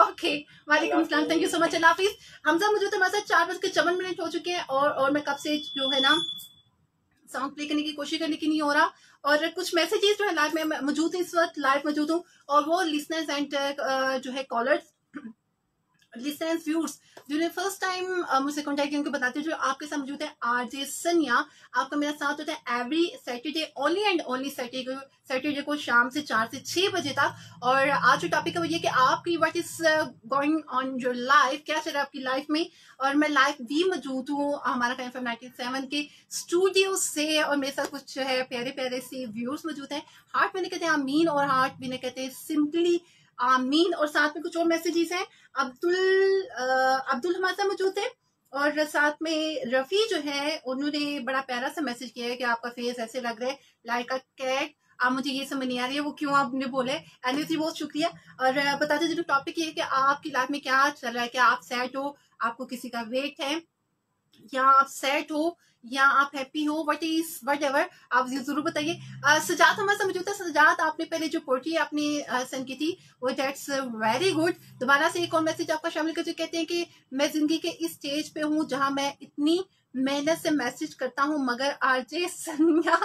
ओके वालेकुम सलाम thank you so much Allah हाफिज हमजा मुझे तो हमारे साथ चार बज के चौवन मिनट हो चुके हैं और और मैं कब से जो है ना साउंड प्ले करने की कोशिश करने की नहीं हो रहा। और कुछ मैसेजेस जो है लाइव में मौजूद है इस वक्त लाइव मौजूद हूँ। और वो लिसनर्स एंड जो है कॉलर्स लिसनर्स व्यूर्स जिन्होंने फ़र्स्ट टाइम मुझसे कॉन्टैक्ट किया उनको बताते हैं जो आपके साथ मौजूद है, आरजे सनिया। आपका मेरा साथ होता है every Saturday only and only Saturday को सैटरडे को शाम से चार से छह बजे तक। और आज जो टॉपिक है वो ये कि आपकी what is going on your life क्या चल रहा है आपकी लाइफ में? और मैं लाइव भी मौजूद हूँ हमारा टाइम फ्रॉम नाइनटी सेवन के स्टूडियो से। और मेरे साथ कुछ है प्यारे प्यारे से व्यूअर्स मौजूद हैं। हार्ट मैंने कहते हैं अमीन और हार्ट मैंने कहते हैं सिंपली आमीन और साथ में कुछ और मैसेजेस हैं। अब्दुल अब्दुल हमारे साथ मौजूद है और साथ में रफी जो है, उन्होंने बड़ा प्यारा सा मैसेज किया है कि आपका फेस ऐसे लग रहा है लाइक अ कैट आप मुझे ये समझ नहीं आ रही है, वो क्यों आपने बोले एनी जी बहुत शुक्रिया। और बताते चलो टॉपिक ये है कि आपकी लाइफ में क्या चल रहा है, क्या आप सैड हो, आपको किसी का वेट है। या आप सैड हो, या आप हैप्पी हो वट इज़ वट एवर आप ज़रूर बताइए। सजात हमारे साथ होता है। सजात, आपने पहले जो पोर्ट्री अपनी सेंड की थी, वो दैट्स वेरी गुड दोबारा से एक और मैसेज आपका शामिल कर जो कहते हैं कि मैं ज़िंदगी के इस स्टेज पे हूँ जहाँ मैं इतनी मेहनत से मैसेज करता हूँ, मगर आरजे सनिया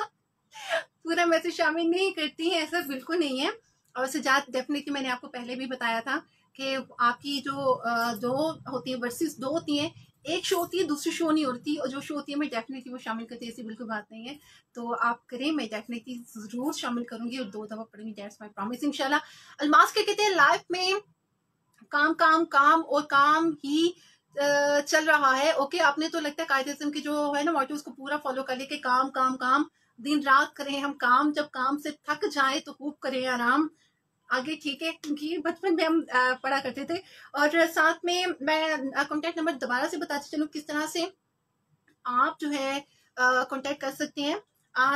पूरा मैसेज शामिल नहीं करती है, ऐसा बिल्कुल नहीं है। और सजात डेफिनेटली मैंने आपको पहले भी बताया था कि आपकी जो दो होती है वर्सेस दो होती हैं एक शो होती है, दूसरी शो नहीं होती और जो शो होती है, मैं डेफिनेटली वो शामिल करती ऐसी बिल्कुल बात नहीं है। तो आप करें, मैं डेफिनेटली ज़रूर शामिल करूँगी और दो दफ़ा पढ़ूँगी दैट्स माय प्रॉमिस इंशाल्लाह। अलमास के कहते हैं लाइफ में काम काम काम और काम ही चल रहा है। ओके आपने तो लगता है कायदे आज़म की जो है ना मोटिव उसको पूरा फॉलो कर लिया कि काम काम काम दिन रात करें हम काम, जब काम से थक जाए तो खूब करें आराम। आगे ठीक है, क्योंकि बचपन में हम पढ़ा करते थे। और साथ में मैं कॉन्टैक्ट नंबर दोबारा से बताती चलूँ किस तरह से आप जो है कॉन्टैक्ट कर सकते हैं।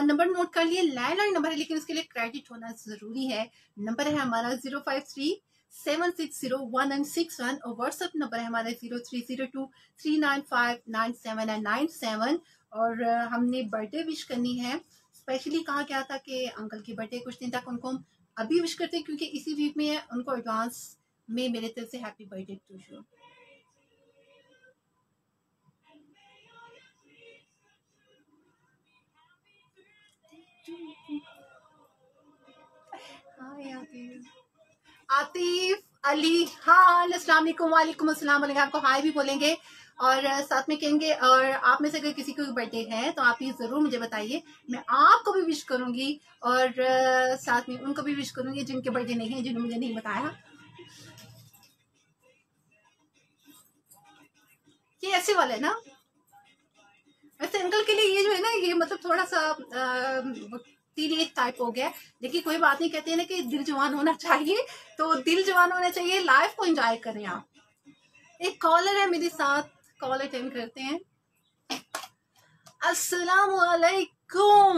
नंबर नोट कर लिए लैंडलाइन नंबर है, लेकिन इसके लिए क्रेडिट होना ज़रूरी है। नंबर है हमारा zero five three seven six zero one nine six one और व्हाट्सएप नंबर है हमारा zero three zero two three nine five nine seven and nine seven और हमने बर्थडे विश करनी है। स्पेशली कहा गया था कि अंकल की बर्थडे कुछ दिन तक उनको अभी विश करते हैं, क्योंकि इसी वीक में उनको एडवांस में मेरे तरफ़ से happy birthday to show Atif Atif Ali हाँ अस्सलाम वालेकुम वालेकुम अस्सलाम वालेकुम आपको हाय भी बोलेंगे। और साथ में कहेंगे, और आप में से अगर किसी को बर्थडे है तो आप ये ज़रूर मुझे बताइए। मैं आपको भी विश करूँगी और साथ में उनको भी विश करूँगी जिनके बर्थडे नहीं है, जिन्होंने मुझे नहीं बताया। ये ऐसे वाला ना? वैसे अंकल के लिए ये जो है ना, ये मतलब थोड़ा सा टीनेज टाइप हो गया। देखिए, कोई बात नहीं, कहते हैं ना कि दिल जवान होना चाहिए तो दिल जवान होना चाहिए लाइफ को एंजॉय करें आप। एक कॉलर है मेरे साथ कॉल अटेंड करते हैं। अस्सलाम वालेकुम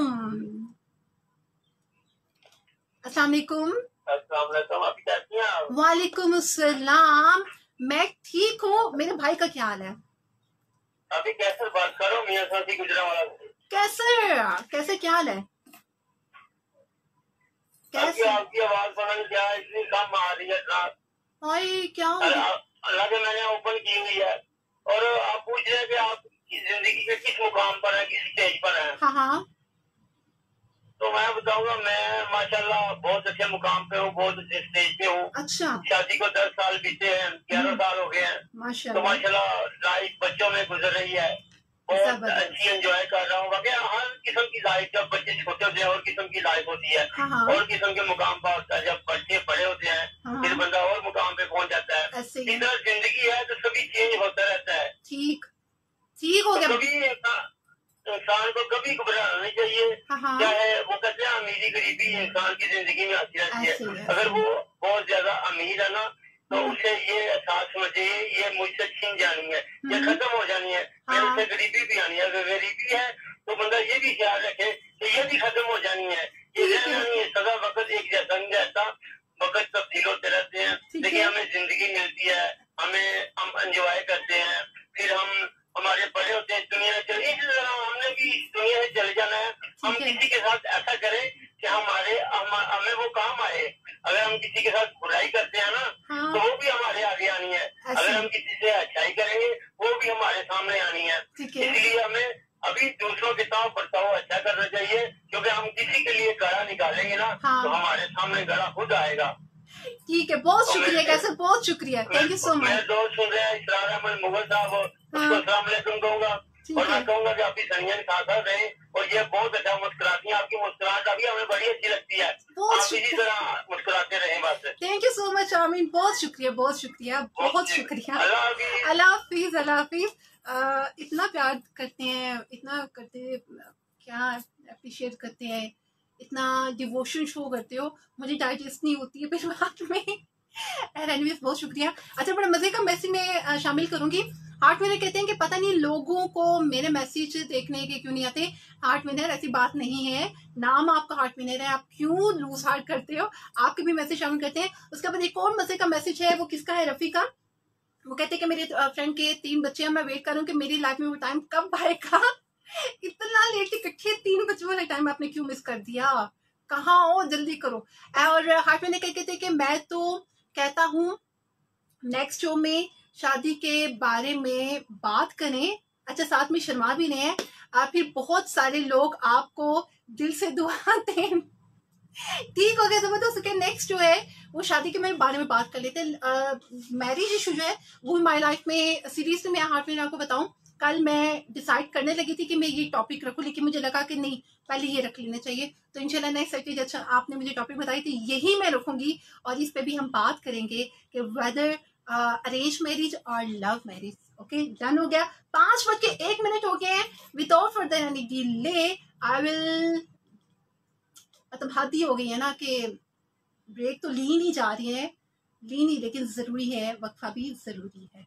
अस्सलाम वालेकुम वालेकुम अस्सलाम मैं ठीक हूँ। मेरे भाई का क्या हाल है? अभी कैसे बात करो मियाँ साथी गुजरा कैसे कैसे क्या हाल है? कैसे आपकी आवाज़ नहीं क्या इतनी कम आ रही है क्या अरे गया? अल्लाह के मैंने ओपन की हुई है। और आप पूछ रहे हैं कि आप ज़िंदगी के किस मुकाम पर है किस स्टेज पर है? हाँ हाँ। तो मैं बताऊँगा मैं माशाल्लाह बहुत अच्छे मुकाम पे हूँ बहुत अच्छे स्टेज पे हूँ। अच्छा। शादी को दस साल बीते हैं ग्यारह साल हो गए हैं। माशाल्लाह तो माशाल्लाह। लाइफ बच्चों में गुजर रही है। बहुत। अच्छी एंजॉय कर रहा हूँ। बाकी हर किस्म की लाइफ जब बच्चे छोटे होते हैं और किस्म की लाइफ होती है। हाँ हाँ। और किस्म के मुकाम पर होता है। जब बच्चे बड़े होते हैं हाँ फिर हाँ। बंदा और मुकाम पे पहुँच जाता है। तरह ज़िंदगी है तो सभी चेंज होता रहता है। ठीक। ठीक हो तो गया। कभी इंसान को कभी घबराना नहीं चाहिए। हाँ हाँ। चाहे वो कहते हैं अमीरी गरीबी इंसान की ज़िंदगी में आती रहती है। अगर वो बहुत ज़्यादा अमीर है ना तो उसे ये एहसास समझे ये मुझसे छीन जानी है। ये हम्म। खत्म हो जानी है। फिर हाँ। उसे गरीबी भी आनी है। अगर गरीबी है तो बंदा ये भी ख्याल रखे कि ये भी खत्म हो जानी है। ये है। रहना नहीं है। सदा वक्त एक जैसा नहीं रहता। वक्त तब्दील होते रहते हैं। लेकिन हमें ज़िंदगी मिलती है। हमें हम एंजॉय करते हैं। फिर हम हमारे बड़े होते हैं दुनिया में चले इसी तरह हमने भी इस दुनिया से चले जाना है। हम किसी के साथ ऐसा करें कि हमारे हम, हमें वो काम आए। अगर हम किसी के साथ बुराई करते हैं ना तो हाँ वो भी हमारे आगे आनी है। अगर हम किसी से अच्छाई करेंगे वो भी हमारे सामने आनी है। इसलिए हमें अभी दूसरों के साथ बर्ताव अच्छा करना चाहिए क्योंकि हम किसी के लिए गड़ा निकालेंगे ना हाँ। तो हमारे सामने गड़ा खुद आएगा। ठीक है बहुत शुक्रिया कैसे बहुत शुक्रिया। थैंक यू सो मेरे मच दोस्त सुन रहे हैं इसरार अहमद मुगल साहब उसको अस्सलाम वालेकुम कहूँगा। और मैं कहूँगा कि आपकी संजन और ये बहुत अच्छा मुस्कुराती हैं। आपकी मुस्कुराहट अभी हमें बड़ी अच्छी लगती है। आप इसी तरह मुस्कुराते रहें बस थैंक यू सो मच आमीन बहुत शुक्रिया बहुत शुक्रिया बहुत शुक्रिया। अल्लाह हाफिज अल्लाह हाफिज इतना प्यार करते हैं इतना करते हैं, क्या अप्रिशिएट करते हैं इतना डिवोशन शो करते हो। मुझे डाइजेस्ट नहीं होती है फिर बाद में। एनीवेज बहुत शुक्रिया। अच्छा बड़ा मज़े का मैसेज में शामिल करूँगी। हार्ट विनर कहते हैं कि पता नहीं लोगों को मेरे मैसेज देखने के क्यों नहीं आते। हार्ट विनर ऐसी बात नहीं है। नाम आपका हार्ट विनर है। आप क्यों लूज हार्ट करते हो? आपके भी मैसेज शामिल करते हैं। उसके बाद एक और मज़े का मैसेज है, वो किसका है? रफी का। वो कहते हैं कि मेरे फ्रेंड के तीन बच्चे हैं। मैं वेट कर रहा हूँ कि मेरी लाइफ में वो टाइम कब आएगा। इतना लेट इकट्ठे तीन बच्चों वाला टाइम आपने क्यों मिस कर दिया? कहाँ हो? जल्दी करो। और हार्ट में कहते थे कि मैं तो कहता हूँ नेक्स्ट शो में शादी के बारे में बात करें। अच्छा साथ में शर्मा भी रहे है। और फिर बहुत सारे लोग आपको दिल से दुआ दें ठीक हो गया ज़बरदस्त ओके नेक्स्ट जो है, वो शादी के मेरे बारे में बात कर लेते हैं। मैरिज इशू जो है, वो माई लाइफ में सीरीज़ में मैं में आपको बताऊँ कल मैं डिसाइड करने लगी थी कि मैं ये टॉपिक रखूँ, लेकिन मुझे लगा कि नहीं, पहले ये रख लेना चाहिए। तो इनशाला नेक्स्ट सैटरडे अच्छा आपने मुझे टॉपिक बताई थी, यही मैं रखूँगी और इस पर भी हम बात करेंगे कि वेदर अरेंज मैरिज और लव मैरिज ओके डन हो गया। पाँच बज के एक मिनट हो गए हैं। Without further any delay I will मतलब हद ही हो गई है ना कि ब्रेक तो ली नहीं जा रही है, ली नहीं, लेकिन ज़रूरी है, वक्फा भी ज़रूरी है।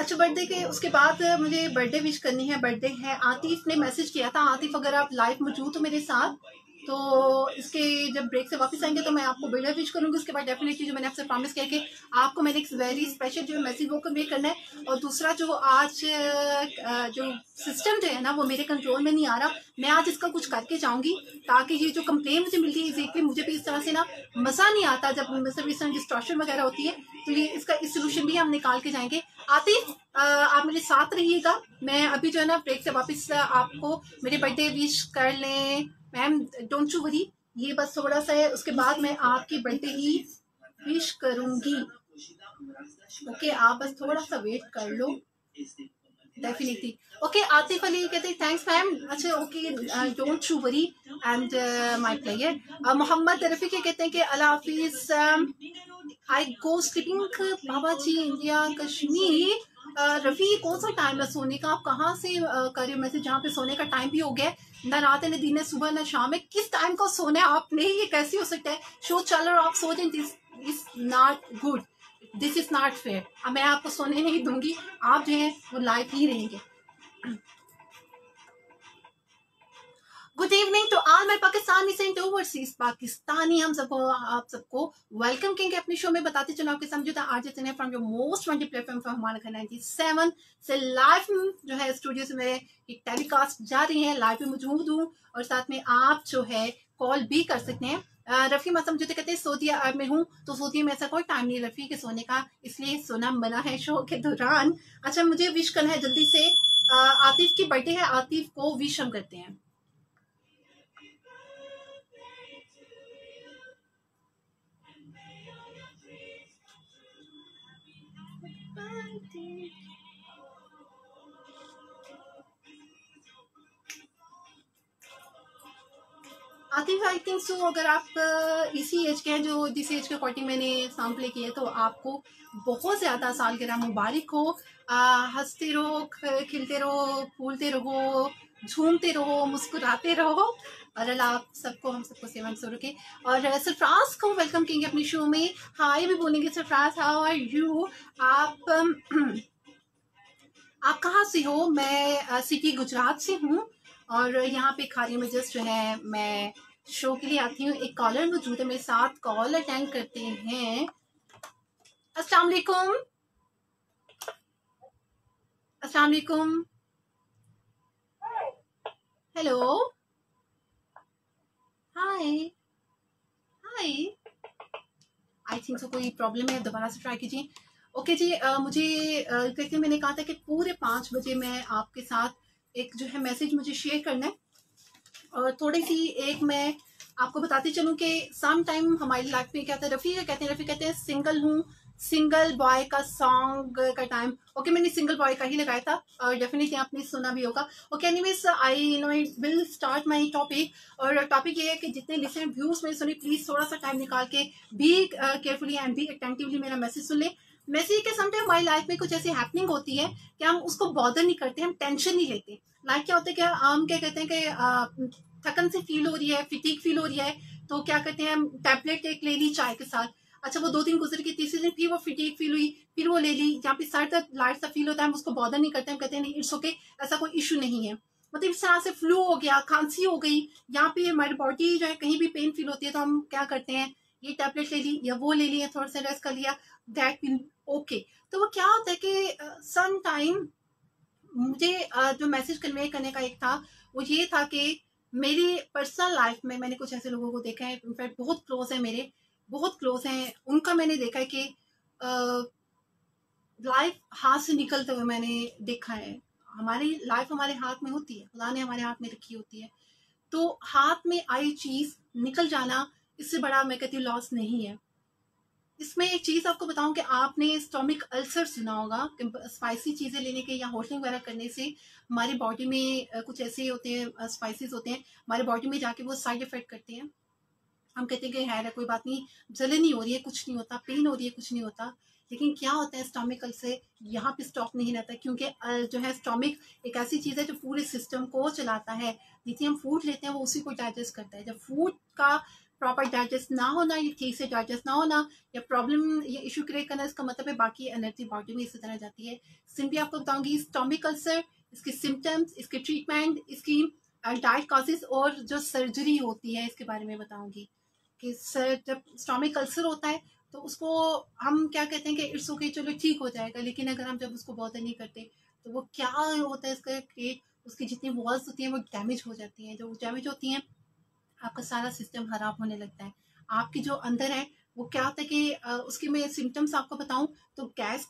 अच्छा बर्थडे के उसके बाद मुझे बर्थडे विश करनी है बर्थडे है। आतिफ ने मैसेज किया था, आतिफ अगर आप लाइव मौजूद हो मेरे साथ तो इसके जब ब्रेक से वापस आएँगे तो मैं आपको बर्थडे विश करूँगी। उसके बाद डेफिनेटली जो मैंने आपसे प्रॉमिस किया कि आपको मैंने एक वेरी स्पेशल जो मैसेज वो कन्वे करना है और दूसरा जो आज जो सिस्टम जो है ना, वो मेरे कंट्रोल में नहीं आ रहा। मैं आज इसका कुछ करके जाऊँगी ताकि ये जो कंप्लेन मुझे मिलती है एग्जैक्टली मुझे भी इस तरह से ना मज़ा नहीं आता जब मतलब इस तरह डिस्ट्रॉशन वगैरह होती है। तो ये इसका इस सोल्यूशन भी हम निकाल के जाएँगे। आते आप मेरे साथ रहिएगा। मैं अभी जो है ना ब्रेक से वापस आपको मेरे बर्थडे विश कर लें। मैम डोंट यू वरी ये बस थोड़ा सा है उसके बाद मैं आपकी बर्थडे ही विश करूँगी। ओके okay, आप बस थोड़ा सा वेट कर लो। डेफिनेटली ओके आतिफ अली कहते हैं थैंक्स मैम अच्छा okay don't you worry and my player Mohammad Rafi के कहते हैं कि अला हाफिज आई गो स्लीपिंग बाबा जी इंडिया कश्मीर रफी कौन सा टाइम है सोने का? आप कहाँ से कर रहे हो? मैसेज जहाँ पे सोने का टाइम भी हो गया न रात है न दिन है, सुबह ना शाम है। किस टाइम को सोना है, आप नहीं, ये कैसे हो सकता है? शो चल रहा आप सोचें this is not good this is not fair अब मैं आपको सोने नहीं दूँगी, आप जो है, वो लाइफ ही रहेंगे। Good evening to all my Pakistani Saint overseas Pakistani हम सबको, आप सबको वेलकम करेंगे अपने शो में बताते चलो। आपके समझो था आज इतने from your most wanted platform for हमारा घर 97 से लाइव जो है स्टूडियो से मेरे एक टेलीकास्ट जा रही है। लाइव में मौजूद हूँ और साथ में आप जो है कॉल भी कर सकते हैं। रफी मसम जो कहते हैं, सऊदी अरब में हूँ तो सऊदी में ऐसा कोई टाइम नहीं रफी के सोने का, इसलिए सोना मना है शो के दौरान। अच्छा मुझे विश करना है जल्दी से। आतिफ की बर्थडे है, आतिफ को विश हम करते हैं। आतिफ आई थिंक सो अगर आप इसी एज के हैं जो, जिस एज के अकॉर्डिंग मैंने सॉन्ग प्ले किया तो आपको बहुत ज़्यादा साल के मुबारक हो। हँसते रहो खिलते रहो, फूलते रहो, झूमते रहो, मुस्कुराते रहो। और अल्लाह आप सबको, हम सबको सेवन सो रखे और सरफराज को वेलकम करेंगे अपने शो में। हाय भी बोलेंगे, सरफराज हाउ आर यू आप आप कहाँ से हो? मैं सिटी गुजरात से हूँ। और यहाँ पे खाली में जस्ट जो है मैं शो के लिए आती हूँ। एक कॉलर मौजूद है मेरे साथ। कॉल अटेंड करते हैं। अस्सलाम वालेकुम। अस्सलाम वालेकुम। हेलो हाय हाय आई थिंक सो कोई प्रॉब्लम है। दोबारा से ट्राई कीजिए। ओके जी आ, मुझे देखिए मैंने कहा था कि पूरे पाँच बजे मैं आपके साथ एक जो है मैसेज मुझे शेयर करना है। और थोड़ी सी एक मैं आपको बताती चलूँ कि सम टाइम हमारी लाइफ में क्या होता है, रफ़ी कहते हैं, रफ़ी कहते हैं सिंगल हूँ सिंगल बॉय का सॉन्ग का टाइम ओके मैंने सिंगल बॉय का ही लगाया था और डेफिनेटली आपने सुना भी होगा। Okay anyways I no will start my topic और टॉपिक ये है कि जितने लिसन व्यूज़ में सुनी प्लीज़ थोड़ा सा टाइम निकाल के be carefully and be attentively मेरा मैसेज सुन ले। मैसेज के समटाइम हमारी लाइफ में कुछ ऐसी हैपनिंग होती है कि हम उसको बॉदर नहीं करते, हम टेंशन नहीं लेते। लाइक क्या होता है क्या हम क्या कहते हैं कि थकन से फील हो रही है फिटीक फील हो रही है तो क्या कहते हैं हम टैबलेट एक ले ली चाय के साथ। अच्छा वो दो दिन गुजर गई तीसरे दिन फिर वो फिटीक फील हुई, फिर वो ले ली, जहाँ पे सर तक लाइट सा फील होता है, हम उसको बॉदर नहीं करते, हम कहते हैं, नहीं इट्स ओके ऐसा कोई इशू नहीं है। मतलब इस तरह से फ्लू हो गया, खांसी हो गई, यहाँ पे हमारी बॉडी जो है, कहीं भी पेन फील होती है तो हम क्या करते हैं, ये टैबलेट ले ली, या वो ले लिया, थोड़ा सा रेस्ट कर लिया दैट ओके। तो वो क्या होता है कि सम टाइम मुझे जो मैसेज कन्वे करने का एक था, वो ये था कि मेरी पर्सनल लाइफ में मैंने कुछ ऐसे लोगों को देखा है इनफैक्ट बहुत क्लोज है मेरे, बहुत क्लोज हैं। उनका मैंने देखा है कि लाइफ हाथ से निकलते हुए मैंने देखा है। हमारी लाइफ हमारे हाथ में होती है, खुदा ने हमारे हाथ में रखी होती है। तो हाथ में आई चीज़ निकल जाना, इससे बड़ा मैं कहती हूँ लॉस नहीं है। इसमें एक चीज़ आपको बताऊँ कि आपने स्टोमिक अल्सर सुना होगा स्पाइसी चीज़ें लेने के या होटलिंग वगैरह करने से हमारी बॉडी में कुछ ऐसे होते हैं स्पाइसेस होते हैं, हमारी बॉडी में जाके वो साइड इफ़ेक्ट करते हैं। हम कहते हैं कि है कोई बात नहीं, जलन नहीं हो रही है, कुछ नहीं होता पेन हो रही है, कुछ नहीं होता। लेकिन क्या होता है स्टोमिक अल्सर यहाँ पे स्टॉक नहीं रहता, क्योंकि जो है स्टोमिक एक ऐसी चीज़ है जो पूरे सिस्टम को चलाता है। जितनी हम फ़ूड लेते हैं, वो उसी को डाइजेस्ट करता है। जब फ़ूड का प्रॉपर डाइजेस्ट ना होना या ठीक से डाइजेस्ट ना होना या प्रॉब्लम या इशू क्रिएट करना, इसका मतलब है बाकी एनर्जी बॉडी में इसी तरह जाती है। सिंपली आपको बताऊँगी स्टोमिक अल्सर इसके सिम्टम्स इसके ट्रीटमेंट इसकी डाइट कॉजेज और जो सर्जरी होती है, इसके बारे में बताऊँगी। कि सर जब स्टोमिक अल्सर होता है तो उसको हम क्या कहते हैं कि इट्स ओके चलो ठीक हो जाएगा, लेकिन अगर हम जब उसको बहुत नहीं करते तो वो क्या होता है इसका क्रिएट उसकी जितनी वॉल्स होती हैं, वो डैमेज हो जाती हैं। जो डैमेज होती हैं आपका सारा सिस्टम खराब होने लगता है। आपके जो अंदर है, वो क्या होता है कि उसके मैं सिम्टम्स आपको बताऊँ तो गैस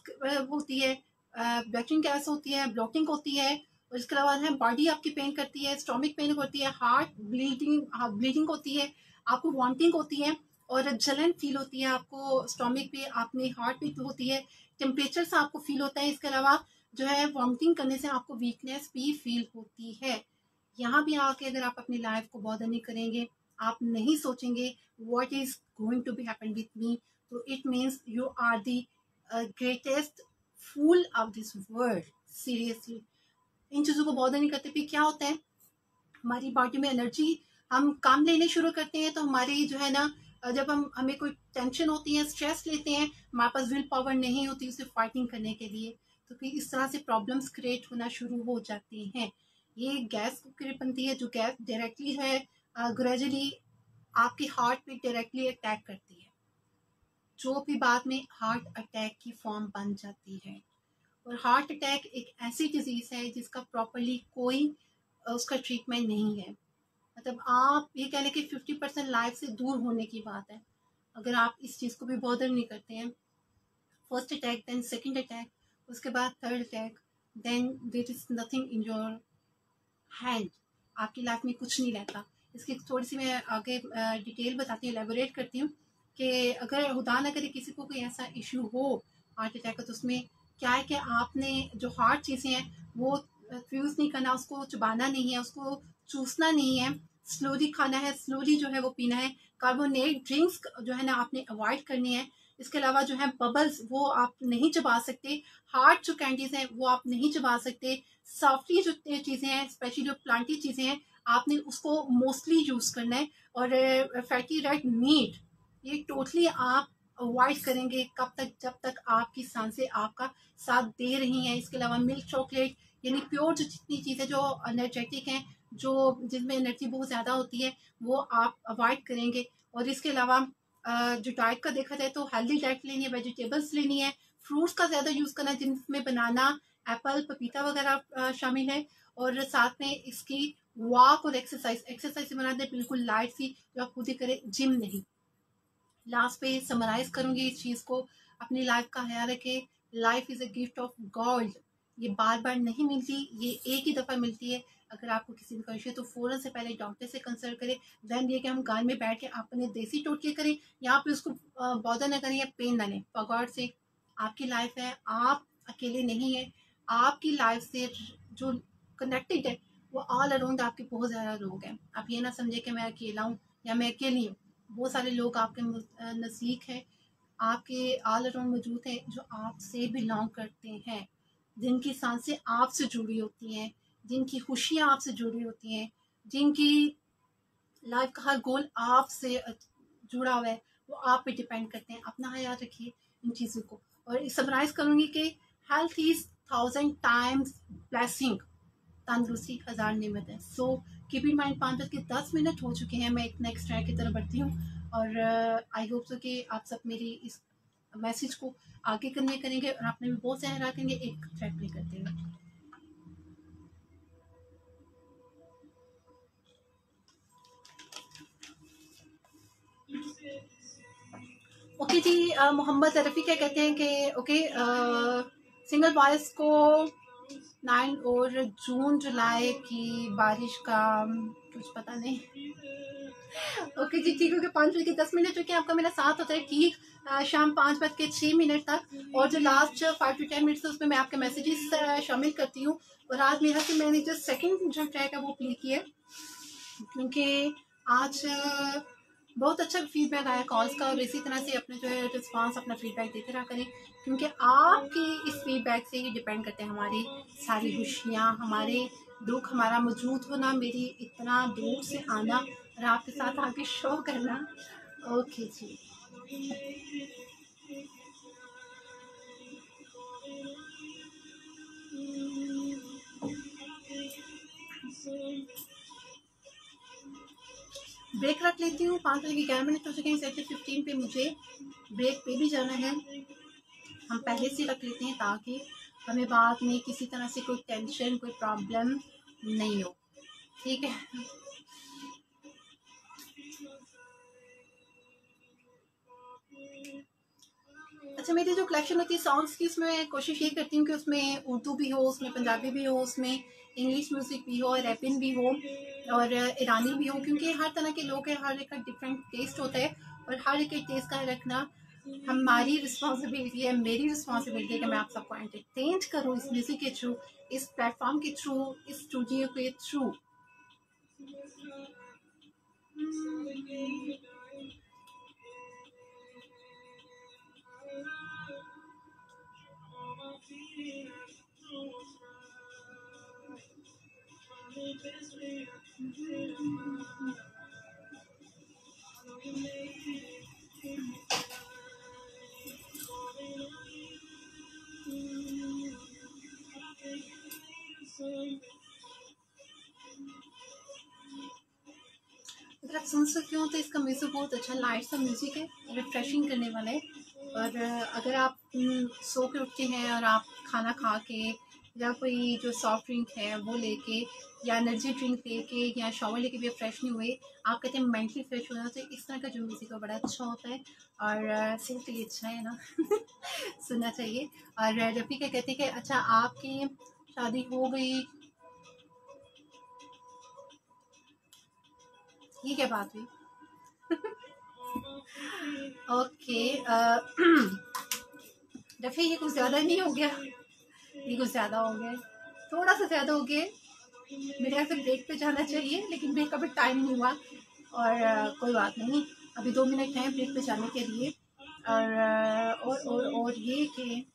होती है ब्लैकिंग गैस होती है ब्लॉटिंग होती है, और इसके अलावा है बॉडी आपकी पेन करती है स्टोमिक पेन होती है हार्ट ब्लीडिंग ब्लीडिंग होती है, आपको वांटिंग होती है, और जलन फील होती है आपको स्टोमिक पे, आपने हार्ट पे होती है टेम्परेचर से आपको फील होता है, इसके अलावा जो है वॉमिटिंग करने से आपको वीकनेस भी फील होती है। यहाँ भी आके अगर आप अपनी लाइफ को बॉदर नहीं करेंगे, आप नहीं सोचेंगे what is going to be happen with me तो it means you are the greatest fool of this world seriously इन चीज़ों को बॉदर नहीं करते फिर क्या होता है? हमारी बॉडी में एनर्जी हम काम लेने शुरू करते हैं तो हमारी जो है ना, जब हम, हमें कोई टेंशन होती है स्ट्रेस लेते हैं, हमारे पास विल पावर नहीं होती उसे फाइटिंग करने के लिए तो फिर इस तरह से प्रॉब्लम्स क्रिएट होना शुरू हो जाते हैं। ये गैस बनती है, जो गैस डायरेक्टली है ग्रेजुअली आपके हार्ट पे डायरेक्टली अटैक करती है। जो भी बाद में हार्ट अटैक की फॉर्म बन जाती है। और हार्ट अटैक एक ऐसी डिज़ीज़ है, जिसका प्रॉपरली कोई उसका ट्रीटमेंट नहीं है। मतलब आप ये कह लें कि फिफ्टी परसेंट लाइफ से दूर होने की बात है। अगर आप इस चीज़ को भी बॉदर नहीं करते हैं first attack then second attack उसके बाद third attack then that is nothing in your hand. आपकी लाइफ में कुछ नहीं रहता। इसकी थोड़ी सी मैं आगे डिटेल बताती हूँ एलेबोरेट करती हूँ कि अगर खुदा न करे किसी को कोई ऐसा इशू हो हार्ट अटैक का तो उसमें क्या है कि आपने जो हार्ड चीज़ें हैं, वो फ्यूज़ नहीं करना, उसको चबाना नहीं है, उसको चूसना नहीं है। स्लोली खाना है स्लोली जो है वो पीना है। कार्बोनेट ड्रिंक्स जो है ना, आपने अवॉइड करनी है। इसके अलावा जो है बबल्स वो आप नहीं चबा सकते। हार्ड जो कैंडीज हैं, वो आप नहीं चबा सकते। सॉफ्टली जो चीज़ें हैं स्पेशली जो प्लांटी चीज़ें हैं, आपने उसको मोस्टली यूज़ करना है। और फैटी रेड मीट ये टोटली आप अवॉइड करेंगे कब तक, जब तक आपकी साँसें आपका साथ दे रही हैं। इसके अलावा मिल्क चॉकलेट यानी प्योर जो जितनी चीज़ें जो एनर्जेटिक हैं, जो जिसमें एनर्जी बहुत ज़्यादा होती है, वो आप अवॉइड करेंगे। और इसके अलावा जो डाइट का देखा जाए तो हेल्दी डाइट लेनी है वेजिटेबल्स लेनी है फ्रूट्स का ज़्यादा यूज़ करना जिनमें बनाना एप्पल पपीता वगैरह शामिल है। और साथ में इसकी वॉक और एक्सरसाइज एक्सरसाइज से बनाते हैं बिल्कुल लाइट सी, जो आप खुद ही करें जिम नहीं। लास्ट पे समराइज करूँगी इस चीज़ को। अपनी लाइफ का ख्याल रखें। Life is a gift of god ये बार बार नहीं मिलती, ये एक ही दफ़ा मिलती है। अगर आपको किसी भी इशू है तो फ़ौरन से पहले डॉक्टर से कंसल्ट करें देन ये कि हम गाय में बैठ के अपने देसी टोटके करें यहाँ पे उसको बॉदर ना करें या पेन ना लें। पगॉड से आपकी लाइफ है, आप अकेले नहीं है। आपकी लाइफ से जो कनेक्टेड है, वो ऑल अराउंड आपके बहुत ज़्यादा लोग हैं। आप ये ना समझे कि मैं अकेला हूँ या मैं अकेली हूँ। बहुत सारे लोग आपके नज़दीक हैं, आपके ऑल अराउंड मौजूद हैं, जो आपसे बिलोंग करते हैं, जिनकी साँसें आपसे जुड़ी होती हैं। जिनकी खुशियाँ आपसे जुड़ी होती हैं, जिनकी लाइफ का हर गोल आपसे जुड़ा हुआ है, वो आप पे डिपेंड करते हैं। अपना ख्याल रखिए इन चीज़ों को। और समराइज करूँगी कि health is thousand times blessing तंदुरुस्ती हज़ार नियमत है। सो कीप इन माइंड पाँच के दस मिनट हो चुके हैं, मैं एक नेक्स्ट ट्रैक की तरफ़ बढ़ती हूँ। और आई होप सो कि आप सब मेरी इस मैसेज को आगे करने करेंगे और आपने भी बहुत सहरा करेंगे, एक ट्रैक प्ले करते हुए। ओके जी मोहम्मद रफ़ी क्या कहते हैं कि, ओके सिंगल बॉयज़ को नाइन और जून जुलाई की बारिश का कुछ पता नहीं। ओके जी, ठीक है पाँच बज के दस मिनट चुके आपका मेरा साथ होता है ठीक शाम पाँच बज के छः मिनट तक। और जो last five to ten minutes उसमें मैं आपके मैसेजेस शामिल करती हूँ। और आज मेरा से मैंने जो सेकंड जो ट्रैक है, वो प्ले किया क्योंकि आज बहुत अच्छा फीडबैक आया कॉल्स का और इसी तरह से अपने जो है रिस्पॉन्स अपना फीडबैक देते रहा करें। क्योंकि आपके इस फीडबैक से ही डिपेंड करते हैं हमारी सारी खुशियाँ, हमारे दुख, हमारा मौजूद होना, मेरी इतना दूर से आना और आपके साथ आके शो करना। ओके जी। ब्रेक रख लेती हूँ। पाँच बजे ग्यारह मिनट हो चुके हैं सेक्टर फिफ्टीन पे मुझे ब्रेक पे भी जाना है। हम पहले से रख लेते हैं ताकि हमें बाद में किसी तरह से कोई टेंशन कोई प्रॉब्लम नहीं हो। ठीक है? अच्छा मेरी जो कलेक्शन होती है सॉन्ग्स की, उसमें कोशिश ये करती हूँ कि उसमें उर्दू भी हो, उसमें पंजाबी भी हो, उसमें इंग्लिश म्यूज़िक भी हो रैपिन भी हो, और ईरानी भी हो, क्योंकि हर तरह के लोग हैं, हर एक का डिफरेंट टेस्ट होता है, और हर एक टेस्ट का रखना हमारी रिस्पॉन्सिबिलिटी है, मेरी रिस्पॉन्सिबिलिटी है कि मैं आप सबको एंटरटेन करूँ इस म्यूज़िक के थ्रू इस प्लेटफॉर्म के थ्रू इस स्टूडियो के थ्रू अगर आप सुन सकते हो तो इसका म्यूज़िक बहुत अच्छा लाइट सा म्यूज़िक है रिफ्रेशिंग करने वाला है। और, अगर आप सो के उठते हैं और आप खाना खा के या कोई जो सॉफ्ट ड्रिंक है, वो लेके या एनर्जी ड्रिंक लेके या शॉवर लेके भी फ्रेश नहीं हुए, आप कहते हैं मेंटली फ्रेश होना तो इस तरह का जो म्यूज़िक है बड़ा अच्छा होता है। और सेहत के लिए अच्छा है ना? सुनना चाहिए। और रफ़ी क्या कहते हैं कि अच्छा आपके शादी हो गई। ये क्या बात हुई? ओके रफी ये कुछ ज़्यादा नहीं हो गया। ये कुछ ज़्यादा हो गए थोड़ा सा ज़्यादा हो गए मेरे यहाँ से ब्रेक पे जाना चाहिए लेकिन ब्रेक का भी टाइम नहीं हुआ। और आ, कोई बात नहीं। अभी दो मिनट हैं ब्रेक पे जाने के लिए। और और और, और ये कि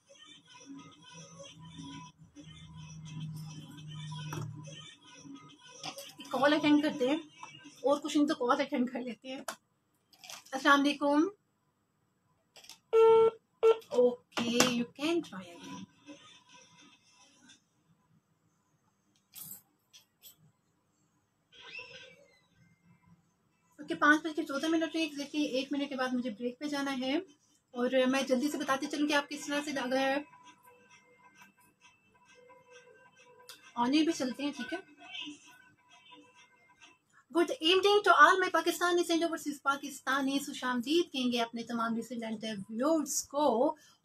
कॉल अटेंड करते हैं। और कुछ नहीं तो कॉल अटेंड कर लेते हैं। अस्सलाम वालेकुम। Okay you can try again okay पाँच बज के चौदह मिनट एक देखिए एक मिनट के बाद मुझे ब्रेक पे जाना है। और मैं जल्दी से बताती चलूँ कि आप किस तरह से अगर ऑनलाइन भी चलते हैं, ठीक है? Good evening to all my Pakistani and overseas Pakistani सुशामदीद कहेंगे अपने तमाम डिसिडेंट व्यूअर्स को।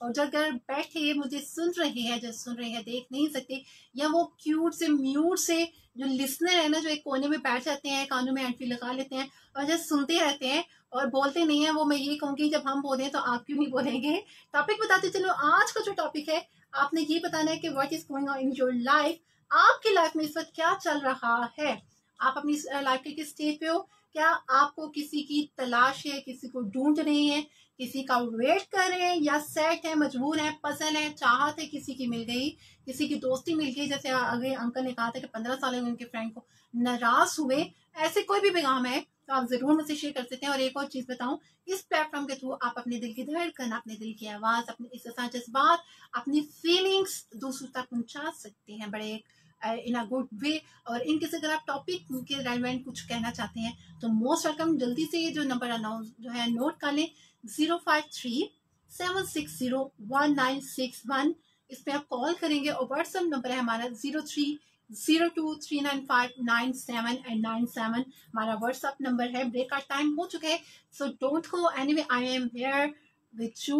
और जो अगर बैठे, मुझे सुन रहे हैं, जो सुन रहे हैं, देख नहीं सकते, या वो क्यूट से म्यूट से जो लिसनर है ना, जो एक कोने में बैठ जाते हैं, कानों में एंट्री लगा लेते हैं और जो सुनते रहते हैं और बोलते नहीं है, वो मैं ये कहूँगी, जब हम बोले तो आप क्यों नहीं बोलेंगे? टॉपिक बताते चलो, आज का जो टॉपिक है, आपने ये बताना है कि what is going in your life आपकी लाइफ में इस वक्त क्या चल रहा है? आप अपनी लाइफ के किस स्टेज पे हो? क्या आपको किसी की तलाश है, किसी को ढूंढ रहे हैं? किसी का वेट कर रहे हैं या सेट है, मजबूर है, पसंद है, चाहत है किसी की मिल गई, किसी की दोस्ती मिल गई, जैसे आगे अंकल ने कहा था कि पंद्रह साल में उनके फ्रेंड को, नाराज़ हुए, ऐसे कोई भी पैगाम है तो आप ज़रूर मुझसे शेयर कर सकते हैं। और एक और चीज़ बताऊँ, इस प्लेटफॉर्म के थ्रू आप अपने दिल की धड़कन, अपने दिल की आवाज़, अपने जज्बात, अपनी फीलिंग्स दूसरों तक पहुँचा सकते हैं बड़े इन अ गुड वे और इनके से अगर आप टॉपिक के रेलिवेंट कुछ कहना चाहते हैं तो मोस्ट वेलकम जल्दी से ये जो नंबर अनाउंस जो है नोट कर लें। Zero five three seven six zero one nine six one. इस पर आप कॉल करेंगे और व्हाट्सएप नंबर है हमारा zero three zero two three nine five nine seven and nine seven. हमारा व्हाट्सएप नंबर है, ब्रेक का टाइम हो चुका है। So don't go any way I am here with you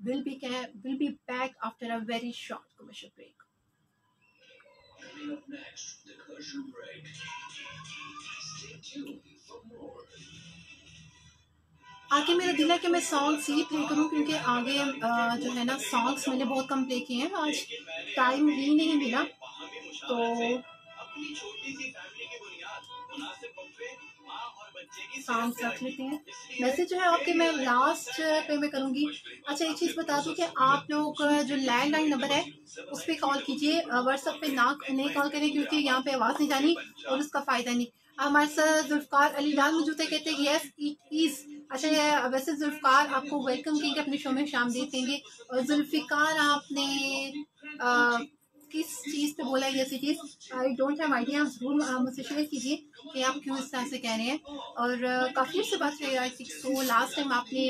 will be will be back after a very short commercial break आगे मेरा दिल है कि मैं सॉन्ग्स ही प्ले करूँ, क्योंकि आगे जो है ना सॉन्ग्स मैंने बहुत कम प्ले किए हैं। आज टाइम ही नहीं मिला। तो सॉन्ग्स रख लेते हैं। वैसे जो है आपके मैं लास्ट पे मैं करूँगी। अच्छा एक चीज़ बता दूँ कि आप लोग जो लैंडलाइन नंबर है, उस पर कॉल कीजिए। व्हाट्सएप पे ना, नहीं कॉल करें, क्योंकि यहाँ पे आवाज़ नहीं जानी और उसका फ़ायदा नहीं। हमारे साथ जुल्फ़ार अली लाल मौजूद है, कहते हैं यस इट इज़ अच्छा वैसे जुल्फ़ार आपको वेलकम कहेंगे अपने शो में शाम देंगे और जुल्फ़िकार आपने किस चीज़ पे बोला है ये cities I don't have idea आप ज़रूर मुझसे शेयर कीजिए कि आप क्यों इस तरह से कह रहे हैं। और काफ़ी से बात रही I think so last time आपने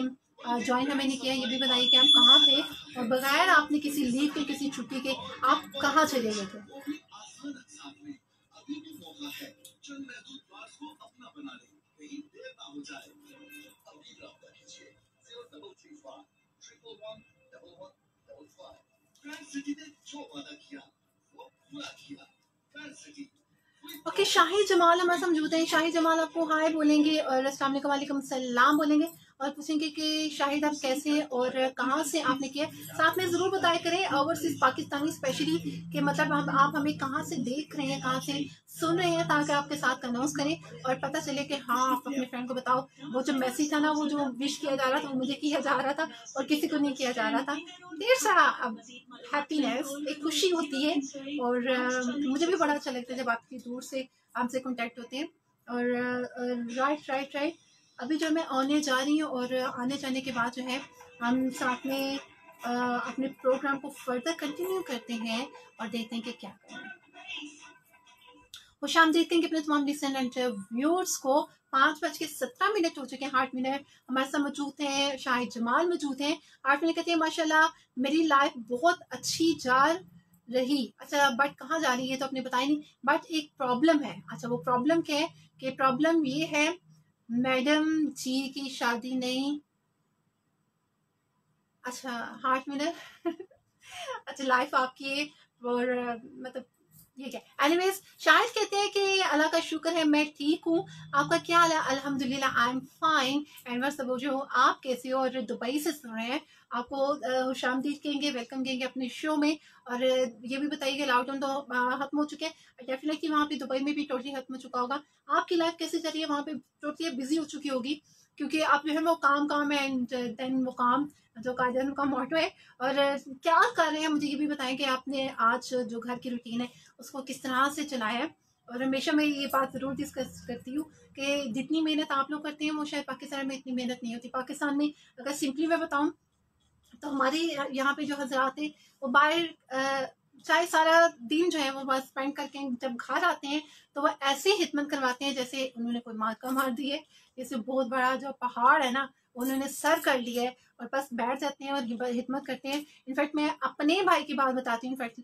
ज्वाइन हमें नहीं किया, ये भी बताइए कि आप कहाँ थे? और बगैर आपने किसी लीव के, किसी छुट्टी के, आप कहाँ चले गए थे? ओके शाही जमाल हमारे समझौते हैं। शाही जमाल आपको हाय बोलेंगे और अस्सलाम वालेकुम सलाम बोलेंगे। और पूछेंगे कि शाहिद आप कैसे हैं और कहाँ से आपने किया? साथ में ज़रूर बताया करें ओवरसीज पाकिस्तानी स्पेशली कि मतलब हम आप हमें कहाँ से देख रहे हैं कहाँ से सुन रहे हैं ताकि आपके साथ अनाउंस करें और पता चले कि हाँ आप अपने फ्रेंड को बताओ। वो जो मैसेज था ना वो जो विश किया जा रहा था वो मुझे किया जा रहा था और किसी को नहीं किया जा रहा था। देर सा हैप्पीनेस एक खुशी होती है और मुझे भी बड़ा अच्छा लगता है जब आपकी दूर से आपसे कॉन्टेक्ट होते हैं। और राइट राइट राइट अभी जो मैं आने जा रही हूँ और आने जाने के बाद जो है हम साथ में आ, अपने प्रोग्राम को फर्दर कंटिन्यू करते हैं और देखते हैं कि क्या करें। खुश देखते हैं कि अपने तमाम लिसन व्यूअर्स को पाँच बज के सत्रह मिनट हो चुके हैं आठ मिनट। हमारे साथ मौजूद हैं शाहिद जमाल मौजूद हैं। आठ मिनट कहते हैं माशाल्लाह मेरी लाइफ बहुत अच्छी जा रही। अच्छा बट कहाँ जा रही है तो आपने बताया नहीं बट एक प्रॉब्लम है। अच्छा वो प्रॉब्लम क्या है? कि प्रॉब्लम ये है मैडम जी की शादी नहीं। अच्छा हार्ट मिनट अच्छा लाइफ आपकी और मतलब ये क्या? एनीवेज शायद कहते हैं कि अल्लाह का शुक्र है मैं ठीक हूँ। आपका क्या हाल है? अल्हम्दुलिल्लाह आई एम फाइन एंड बस सब जो आप कैसे हो और दुबई से सुन रहे हैं आपको खुश आमदीद कहेंगे, वेलकम कहेंगे अपने शो में। और ये भी बताइए कि लॉकडाउन तो खत्म हो चुके हैं। डेफिनेटली वहाँ पे दुबई में भी टोटली खत्म हो चुका होगा। आपकी लाइफ कैसे चल रही है? वहाँ पे टोटली बिज़ी हो चुकी होगी। क्योंकि आप जो है वो काम काम है एंड देन वो काम, जो काजन का मोटो है। और, क्या कर रहे हैं? मुझे ये भी बताएँ कि आपने आज जो घर की रूटीन है, उसको किस तरह से चलाया है? और हमेशा मैं ये बात ज़रूर डिस्कस करती हूँ कि जितनी मेहनत आप लोग करते हैं, वो शायद पाकिस्तान में इतनी मेहनत नहीं होती। पाकिस्तान में अगर सिंपली मैं बताऊँ तो हमारे यहाँ पे जो हजरात हैं वो बाहर चाहे सारा दिन जो है वो बस स्पेंड करके जब घर आते हैं तो वो ऐसे हिदमत करवाते हैं जैसे उन्होंने कोई मार्का मार दी है। जैसे बहुत बड़ा जो पहाड़ है ना, उन्होंने सर कर लिया है और बस बैठ जाते हैं और हिदमत करते हैं। इनफैक्ट मैं अपने भाई की बात बताती हूँ, इनफैक्ट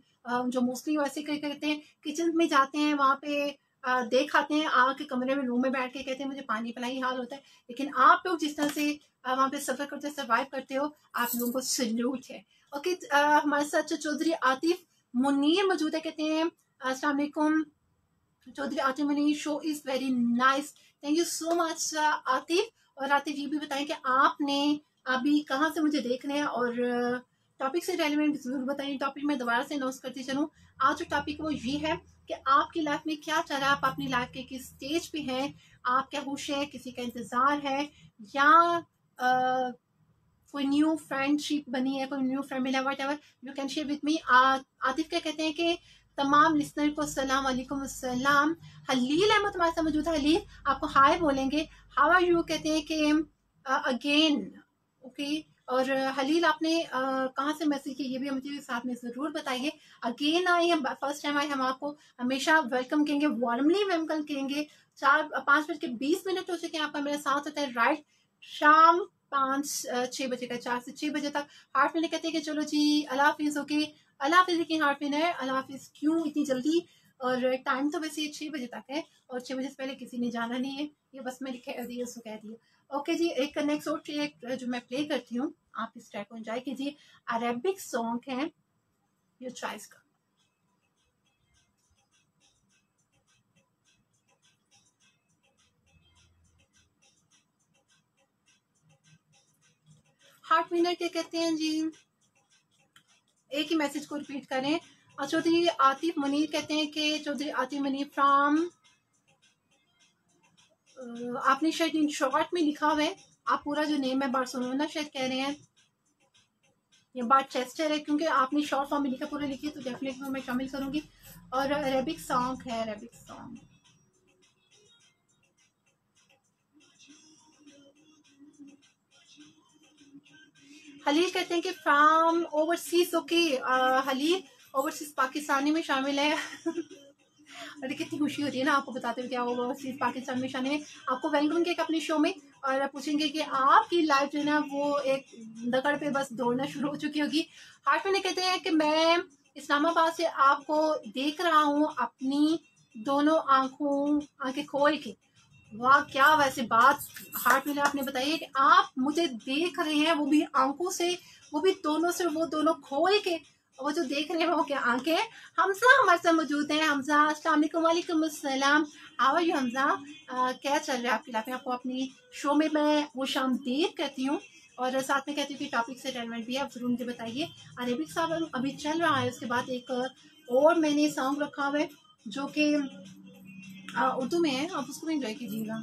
जो मोस्टली वैसे करते हैं किचन में जाते हैं, वहाँ पे देख आते हैं, आके कमरे में रूम में बैठ के कहते हैं, मुझे पानी पिलाई हाल होता है। लेकिन आप लोग जिस तरह से वहाँ पे सफ़र करते सर्वाइव करते हो, आप लोगों को सल्यूट है। ओके हमारे साथ चौधरी आतिफ मुनीर मौजूद है, कहते हैं असलकुम Chaudhary Atif Munir show is very nice thank you so much Atif. और आतिफ ये भी बताएँ कि आपने अभी कहाँ से मुझे देख रहे हैं और टॉपिक से रेलिवेंट ज़रूर बताइए टॉपिक मैं दोबारा से अनाउंस करती चलूँ। आज जो टॉपिक वो ये है कि आपकी लाइफ में क्या चल रहा है? आप अपनी लाइफ के किस स्टेज पे हैं? आप क्या खुश है? किसी का इंतज़ार है? या कोई न्यू फ्रेंडशिप बनी है, कोई न्यू फ्रेंड मिला whatever you can share with me Atif क्या कहते हैं कि तमाम लिसनर को सलाम वालेकुम अस्सलाम हलील अहमद हमारे साथ मौजूद है। हलील, आपको हाय बोलेंगे। हाउ आर यू कहते हैं कि अगेन ओके और हलील, आपने कहाँ से मैसेज किया? ये भी मुझे साथ में ज़रूर बताइए। अगेन आए हम फ़र्स्ट टाइम आए, हम आपको हमेशा वेलकम कहेंगे वार्मली वेलकम कहेंगे। चार, पाँच बज के बीस मिनट हो चुके हैं आपका मेरे साथ होता है राइट शाम पाँच छः बजे का, चार से छः बजे तक। हार्ट में कहते हैं कि चलो जी, अल्लाह हाफिज़, ओके। अल्लाह हाफिज़ लेकिन हार्ट में है हाफिज़ क्यों इतनी जल्दी? और टाइम तो वैसे छः बजे तक है, और छः बजे से पहले किसी ने जाना नहीं है। ये बस मैं कह दिया उसको कह दिया। ओके जी, एक नेक्स्ट और ट्रैक जो मैं प्ले करती हूँ। आप इस ट्रैक को एंजॉय कीजिए। अरेबिक सॉन्ग है। योर चॉइस का हार्ट मिनट क्या कहते हैं जी? एक ही मैसेज को रिपीट करें। और चौधरी आतिफ मनीर कहते हैं कि, चौधरी आतिफ मनीर फ्रॉम आपने शायद इन शॉर्ट में लिखा हुआ है। आप पूरा जो नेम है बार्सोलोना शायद कह रहे हैं। ये बार चेस्टर है, क्योंकि आपने शॉर्ट फॉर्म में लिखा, पूरा लिखी तो डेफिनेटली मैं शामिल करूँगी। और अरेबिक सॉन्ग है अरेबिक सॉन्ग हलील कहते हैं कि from overseas, okay Halil overseas Pakistani में शामिल है। अरे, कितनी खुशी होती है ना आपको बताते हुए क्या होगा ओवरसीज पाकिस्तान में शामिल है। आपको वेलकम किया अपने शो में और पूछेंगे कि आपकी लाइफ जो है ना, वो एक दकड़ पे बस दौड़ना शुरू हो चुकी होगी। हार्ट में कहते हैं कि मैं इस्लामाबाद से आपको देख रहा हूँ अपनी दोनों आँखों, आँखें खोल के। वाह, क्या वैसे बात हार्ट में आपने बताई कि आप मुझे देख रहे हैं, वो भी आँखों से, वो भी दोनों से, वो दोनों खोल के, वो जो देख रहे हैं, वो क्या आँखें हमजा हमारे साथ मौजूद हैं, हमजा अस्सलाम वालेकुम अस्सलाम। How are you Hamza? क्या चल रहा है आपके लाइफ में? आपको अपनी शो में मैं वो शाम देर कहती हूँ, और साथ में कहती हूँ कि टॉपिक से रेलिवेंट भी है, आप ज़रूर मुझे बताइए। अरेबिक साहब, अभी चल रहा है, उसके बाद एक और मैंने सॉन्ग रखा हुआ है, जो कि उर्दू में है आप उसको इंजॉय कीजिएगा।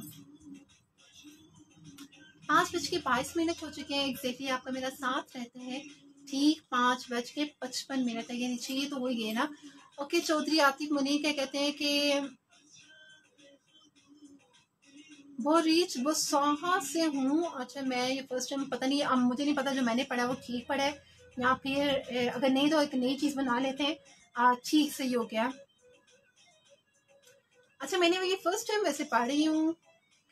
पाँच बज के बाईस मिनट हो चुके हैं एग्जैक्टली आपका मेरा साथ रहता है। ठीक पाँच बज के पचपन मिनट है, यानी चाहिए तो वही है ना। ओके, चौधरी आतिफ मुनीर क्या कहते हैं कि वो रीच वो सोहा से हूँ। अच्छा मैं ये फ़र्स्ट टाइम पता नहीं, अब मुझे नहीं पता जो मैंने पढ़ा, वो ठीक पढ़ा है। या फिर अगर नहीं तो एक नई चीज़ बना लेते हैं। ठीक, सही हो गया। अच्छा मैंने ये फ़र्स्ट टाइम वैसे पढ़ हूँ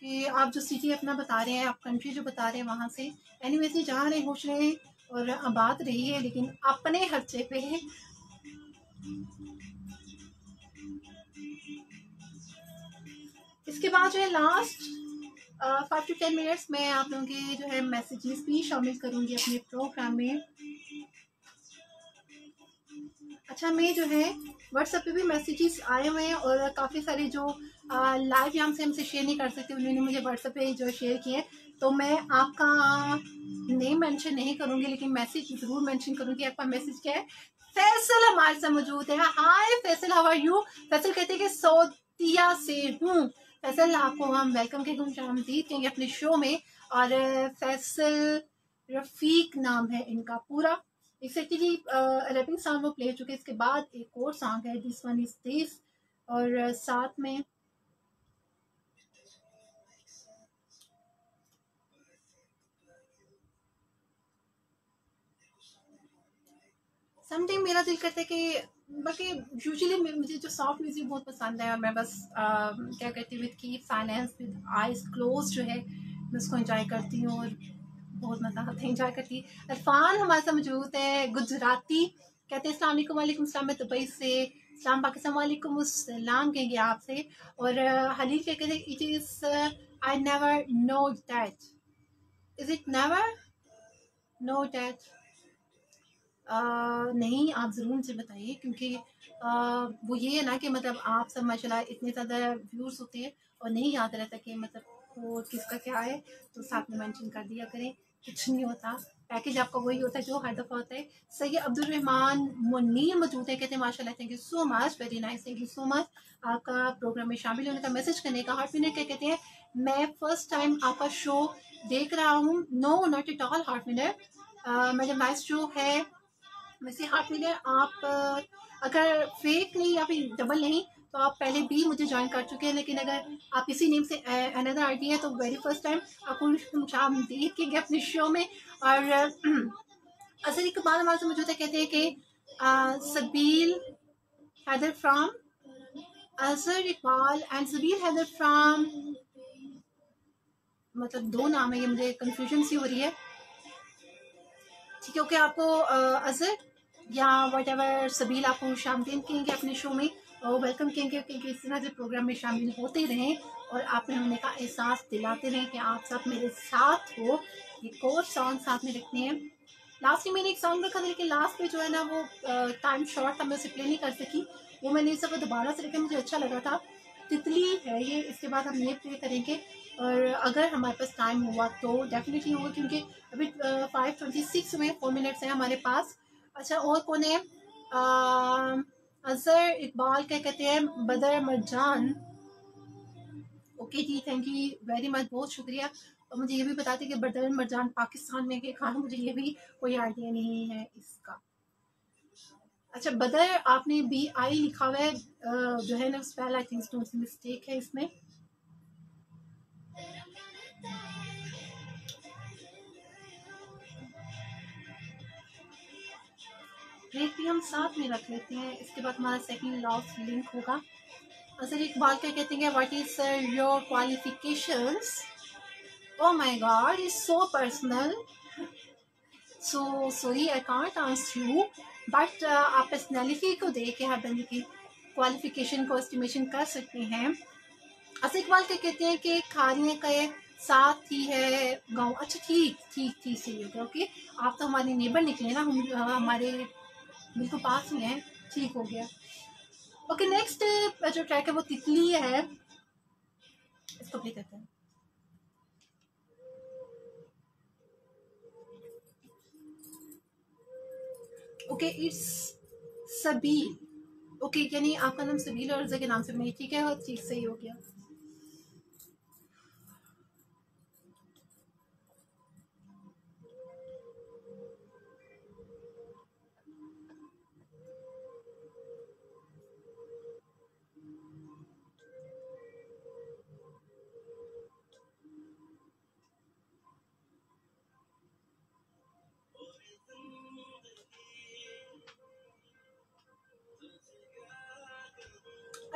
कि आप जो सिटी अपना बता रहे हैं, आप कंट्री जो बता रहे हैं वहाँ से। एनी वैसे जा रहे हैं, खुश रहे और आबाद रही है, लेकिन अपने खर्चे पे है। इसके बाद जो है last five to ten minutes में आप लोगों के जो है मैसेजेस भी शामिल करूँगी अपने प्रोग्राम में। अच्छा मैं जो है व्हाट्सएप पे भी मैसेजेस आए हुए हैं और काफ़ी सारे जो लाइव यहाँ से हमसे शेयर नहीं कर सकते, उन्होंने मुझे व्हाट्सएप पे जो शेयर किए तो मैं आपका नेम मेंशन नहीं करूँगी, लेकिन मैसेज ज़रूर मेंशन करूँगी, आपका मैसेज क्या है? फैसल हमारे साथ मौजूद है। Hi Faisal how are you Faisal कहते हैं कि सऊदिया से हूँ। फैसल, आपको हम वेलकम के गुम आमदीद कहेंगे अपने शो में। और फैसल रफ़ीक नाम है इनका पूरा। एक्सेक्टली अरेबिक सॉन्ग वो प्ले चुके इसके बाद एक और सॉन्ग है दिस वन इज़ दिस और साथ में समटाइम मेरा दिल करता है कि बाकी यूजुअली मुझे जो सॉफ्ट म्यूज़िक बहुत पसंद है और मैं बस आ, क्या कहती हूँ with keep silence with eyes close जो है मैं उसको इंजॉय करती हूँ और बहुत मज़ा आता है इंजॉय करती है इरफान हमारे साथ मौजूद है गुजराती। कहते हैं अल्लाम वालेकुम सलाम मैं दुबई से सलाम पाकिस्तान वालेकुम सलाम कहेंगे आपसे। और हलील क्या कहते हैं it is I never know that is it never know that नहीं आप ज़रूर मुझे बताइए क्योंकि आ, वो ये है ना कि मतलब आप सब माशाल्लाह इतने ज़्यादा व्यूज़ होते हैं और नहीं याद रहता कि मतलब वो किसका क्या है तो साथ में मेंशन कर दिया करें। कुछ नहीं होता। पैकेज आपका वही होता है जो हर दफ़ा होता है। सही अब्दुलरहमान मुनीर मौजूद है, कहते हैं, माशाल्लाह thank you so much very nice thank you so much आपका प्रोग्राम में शामिल होने का मैसेज करने का हार्ट मिनट क्या कहते हैं? मैं फ़र्स्ट टाइम आपका शो देख रहा हूँ। No not at all heart minute madam nice show है। वैसे हार्ट मिनट आप अगर फेक नहीं या फिर डबल नहीं तो आप पहले भी मुझे ज्वाइन कर चुके हैं, लेकिन अगर आप इसी नेम से अनदर आईडी है तो वेरी फ़र्स्ट टाइम आपको शाम देख के गए अपने शो में, और असर इकबाल हमारे से मौजूद कहते हैं कि Sabeel Haider from Asar Iqbal and Sabeel Haider from मतलब दो नाम है, ये मुझे कंफ्यूजन सी हो रही है। ठीक है ओके आपको अजहर या वट एवर सबील आपको शामदीन कहेंगे अपने शो में और वेलकम कहेंगे क्योंकि इस तरह से प्रोग्राम में शामिल होते रहें और आप होने का एहसास दिलाते रहें कि आप सब मेरे साथ हो। एक और सॉन्ग साथ में रखते हैं। लास्ट में मैंने एक सॉन्ग रखा था, लेकिन लास्ट में जो है ना वो टाइम शॉर्ट था, मैं उसे प्ले नहीं कर सकी। वो मैंने इस दफ़ा दोबारा से रखा, मुझे अच्छा लगा था। तितली है ये, इसके बाद हम ये प्ले करेंगे। और अगर हमारे पास टाइम हुआ तो डेफिनेटली होगा, क्योंकि अभी फाइव ट्वेंटी सिक्स में फोर मिनट्स हैं हमारे पास। अच्छा और कौन है? अजहर इकबाल क्या कहते हैं? Badar Marjan okay ji thank you very much बहुत शुक्रिया। और मुझे ये भी बताते कि बदर मरजान पाकिस्तान में के खाना, मुझे ये भी कोई आइडिया नहीं है इसका। अच्छा बदर आपने बी आई लिखा हुआ है जो है ना स्पेल आई थिंक मिस्टेक है इसमें। रेट भी हम साथ में रख लेते हैं। इसके बाद हमारा सेकंड लास्ट लिंक होगा। असल इकबाल क्या कहते हैं what is your qualifications oh my god is so personal so sorry I can't answer you but आप पर्सनैलिटी को देख के हर बंदे की क्वालिफिकेशन को एस्टिमेशन कर सकते हैं। असल इकबाल क्या कहते हैं कि खाने के साथ ही है गाँव। अच्छा ठीक ठीक ठीक, सही हो ओके आप तो हमारे नेबर निकले ना, हम, हमारे बिल्कुल पास में है, ठीक हो गया। ओके नेक्स्ट जो ट्रैक है, वो तितली है। इसको प्ले करते हैं। ओके इट्स सबील ओके यानी आपका नाम सबील और जगह नाम से नहीं ठीक है, और ठीक सही हो गया।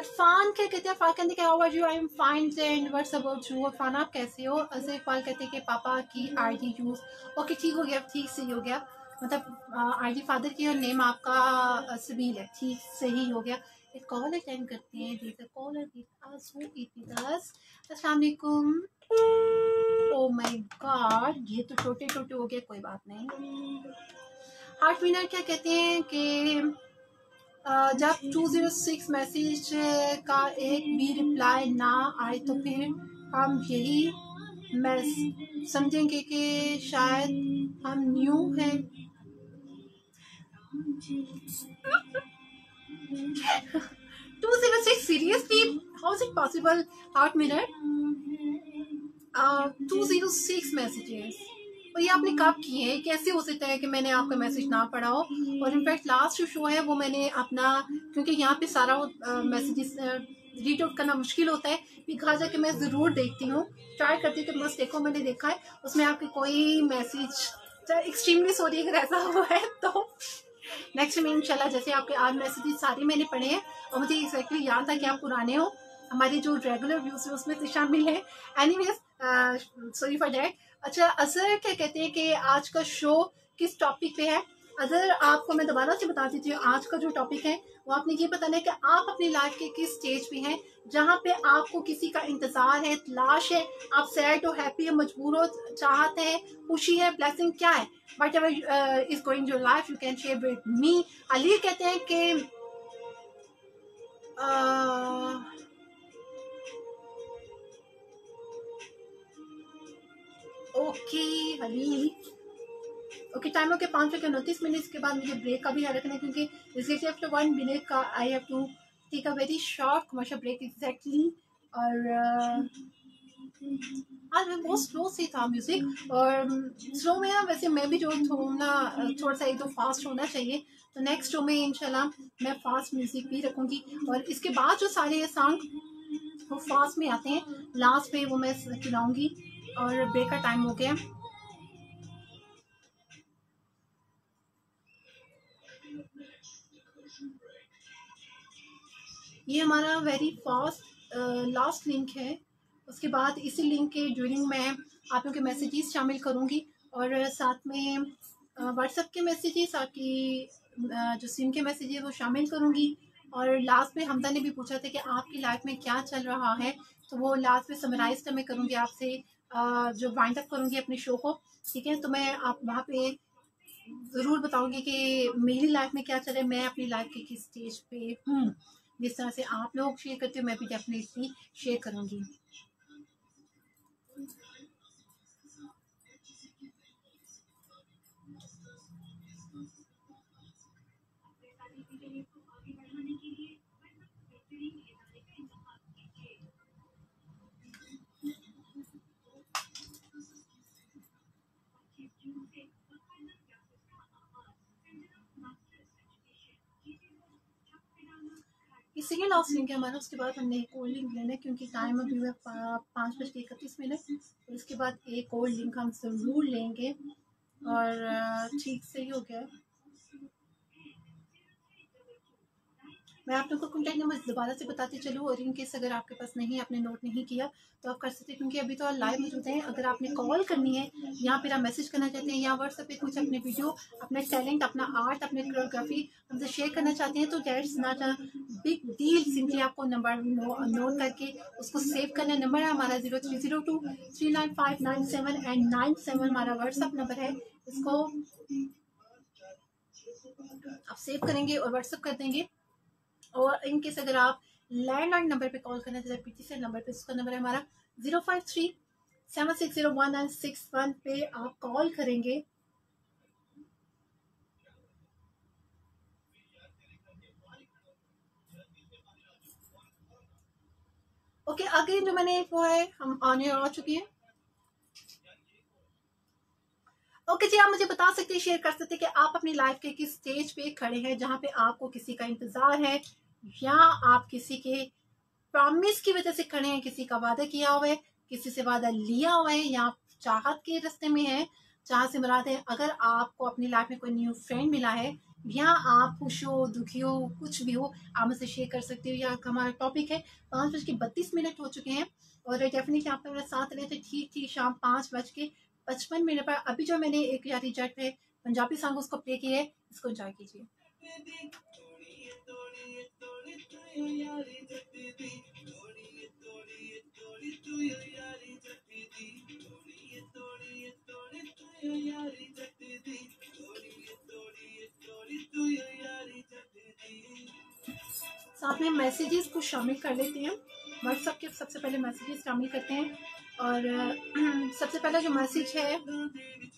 अरफान क्या कहते हैं? अरफान कहते हैं how I am fine and what's about you Arfan आप कैसे हो? अजय इकबाल कहते हैं कि, पापा की आईडी यूज़ ओके ठीक हो गया ठीक सही हो गया। मतलब आईडी फादर की और नेम आपका सबील है। ठीक सही हो गया। एक कॉल अटेंड करते हैं। दीदा कॉल अस्सलाम वालेकुम। ओ माय गॉड ये तो छोटे छोटे हो गए, कोई बात नहीं। हार्ट विनर क्या कहते हैं कि जब 206 मैसेज का एक भी रिप्लाई ना आए तो फिर हम यही मैं समझेंगे कि शायद हम न्यू हैं। Two zero six seriously how is it possible आठ minute. Two zero six messages और ये आपने कब किए? कैसे हो सकता है कि मैंने आपका मैसेज ना पढ़ा हो? और इनफैक्ट लास्ट जो शो है, वो मैंने अपना, क्योंकि यहाँ पे सारा मैसेजेस रीड आउट करना मुश्किल होता है फिर घर जाके मैं ज़रूर देखती हूँ। ट्राई करती हूँ कि बस देखो, मैंने देखा है। उसमें आपके कोई मैसेज चाहे एक्सट्रीमली सॉरी अगर ऐसा हुआ है तो नेक्स्ट में इंशाल्लाह जैसे आपके आज मैसेजेस सारे मैंने पढ़े हैं, और मुझे एक्जैक्टली याद था कि आप पुराने हो। हमारे जो रेगुलर व्यूज़ है, उसमें शामिल है। Anyways sorry for that अच्छा अजहर क्या कहते हैं कि आज का शो किस टॉपिक पे है? अगर आपको मैं दोबारा से बता देती हूँ आज का जो टॉपिक है वो आपने ये बताना है कि आप अपनी लाइफ के किस स्टेज पे हैं जहाँ पे आपको किसी का इंतज़ार है तलाश है आप सैड हो हैप्पी है मजबूर हो चाहते हैं खुशी है ब्लेसिंग क्या है? But ever is going your life you can share with me Ali कहते हैं कि uh, ओके हली ओके टाइम ओके पाँच बजे उनतीस मिनट के बाद मुझे ब्रेक का भी ध्यान रखना क्योंकि इसके आफ्टर वन मिनट का I have to take a very short commercial break exactly और आज मैं बहुत स्लो से था म्यूज़िक और स्लो में ना वैसे मैं भी जो थोड़ा थोड़ा सा एक दो फास्ट होना चाहिए. तो नेक्स्ट शो में इंशाल्लाह मैं फास्ट म्यूज़िक भी रखूँगी. और इसके बाद जो सारे सॉन्ग वो फास्ट में आते हैं. लास्ट पे वो मैं चलाऊँगी और ब्रेक का टाइम हो गया। ये हमारा वेरी फास्ट लास्ट लिंक है। उसके बाद इसी लिंक के ज्वाइनिंग मैं आप लोगों के मैसेजेस शामिल करूँगी। और साथ में व्हाट्सएप के मैसेजेस आपकी जो सिम के मैसेजेस वो शामिल करूँगी। और लास्ट में हमदा ने भी पूछा था कि आपकी लाइफ में क्या चल रहा है? तो वो लास्ट में समराइज मैं करूँगी आपसे। जो वाइंड अप करूँगी अपने शो को, ठीक है? तो मैं आप वहाँ पे ज़रूर बताऊँगी कि मेरी लाइफ में क्या चल रहा है। मैं अपनी लाइफ के किस स्टेज पे हूँ? जिस तरह से आप लोग शेयर करते हो, मैं भी डेफिनेटली शेयर करूँगी। सेकेंड लास्ट लिंक है हमारा, उसके बाद हमने एक और लिंक लेना है, क्योंकि टाइम अभी हुआ पाँच बज के इकतीस मिनट। और उसके बाद एक और लिंक हम ज़रूर लेंगे। और, ठीक से ही हो गया। मैं आप लोगों को कॉन्टैक्ट नंबर दोबारा से बताते चलूँ और इन केस अगर आपके पास नहीं, आपने नोट नहीं किया तो आप कर सकते क्योंकि अभी तो लाइव मौजूद हैं। अगर आपने कॉल करनी है या फिर आप मैसेज करना चाहते हैं या व्हाट्सएप पे कुछ अपने वीडियो अपने टैलेंट अपना आर्ट अपने कोरियोग्राफी हमसे शेयर करना चाहते हैं तो that's not a big deal simply आपको नंबर नोट करके उसको सेव करना। नंबर है हमारा zero three zero two three nine five nine seven and nine seven हमारा व्हाट्सअप नंबर है। इसको आप सेव करेंगे और व्हाट्सअप कर देंगे। और इनकेस अगर आप लैंडलाइन नंबर पे कॉल करना चाहते हैं पीटी से नंबर पे उसका नंबर है हमारा zero five three seven six zero one nine six one पे आप कॉल करेंगे। ओके okay, आगे जो मैंने वो है हम आने आ चुकी है। ओके okay, जी आप मुझे बता सकते हैं शेयर कर सकते हैं कि आप अपनी लाइफ के किस स्टेज पे खड़े हैं जहाँ पे आपको किसी का इंतज़ार है या आप किसी के प्रॉमिस की वजह से खड़े हैं, किसी का वादा किया हुआ है, किसी से वादा लिया हुआ है, या चाहत के रास्ते में है चाह से मुराद है, अगर आपको अपनी लाइफ में कोई न्यू फ्रेंड मिला है, या आप खुश हो, दुखी हो, कुछ भी हो, आप मुझसे शेयर कर सकते हो, या हमारा टॉपिक है, पाँच बज के बत्तीस मिनट हो चुके हैं, और डेफिनेटली आप मेरे साथ रहे थे ठीक ठीक, शाम पाँच बज के पचपन मिनट पर अभी जो मैंने एक यारी जट है, पंजाबी सॉन्ग उसको प्ले किया है, इसको इंजॉय कीजिए। साथ में मैसेजेस को शामिल कर लेते हैं। व्हाट्सएप के सबसे पहले मैसेजेस शामिल करते हैं। और, सबसे पहला जो मैसेज है,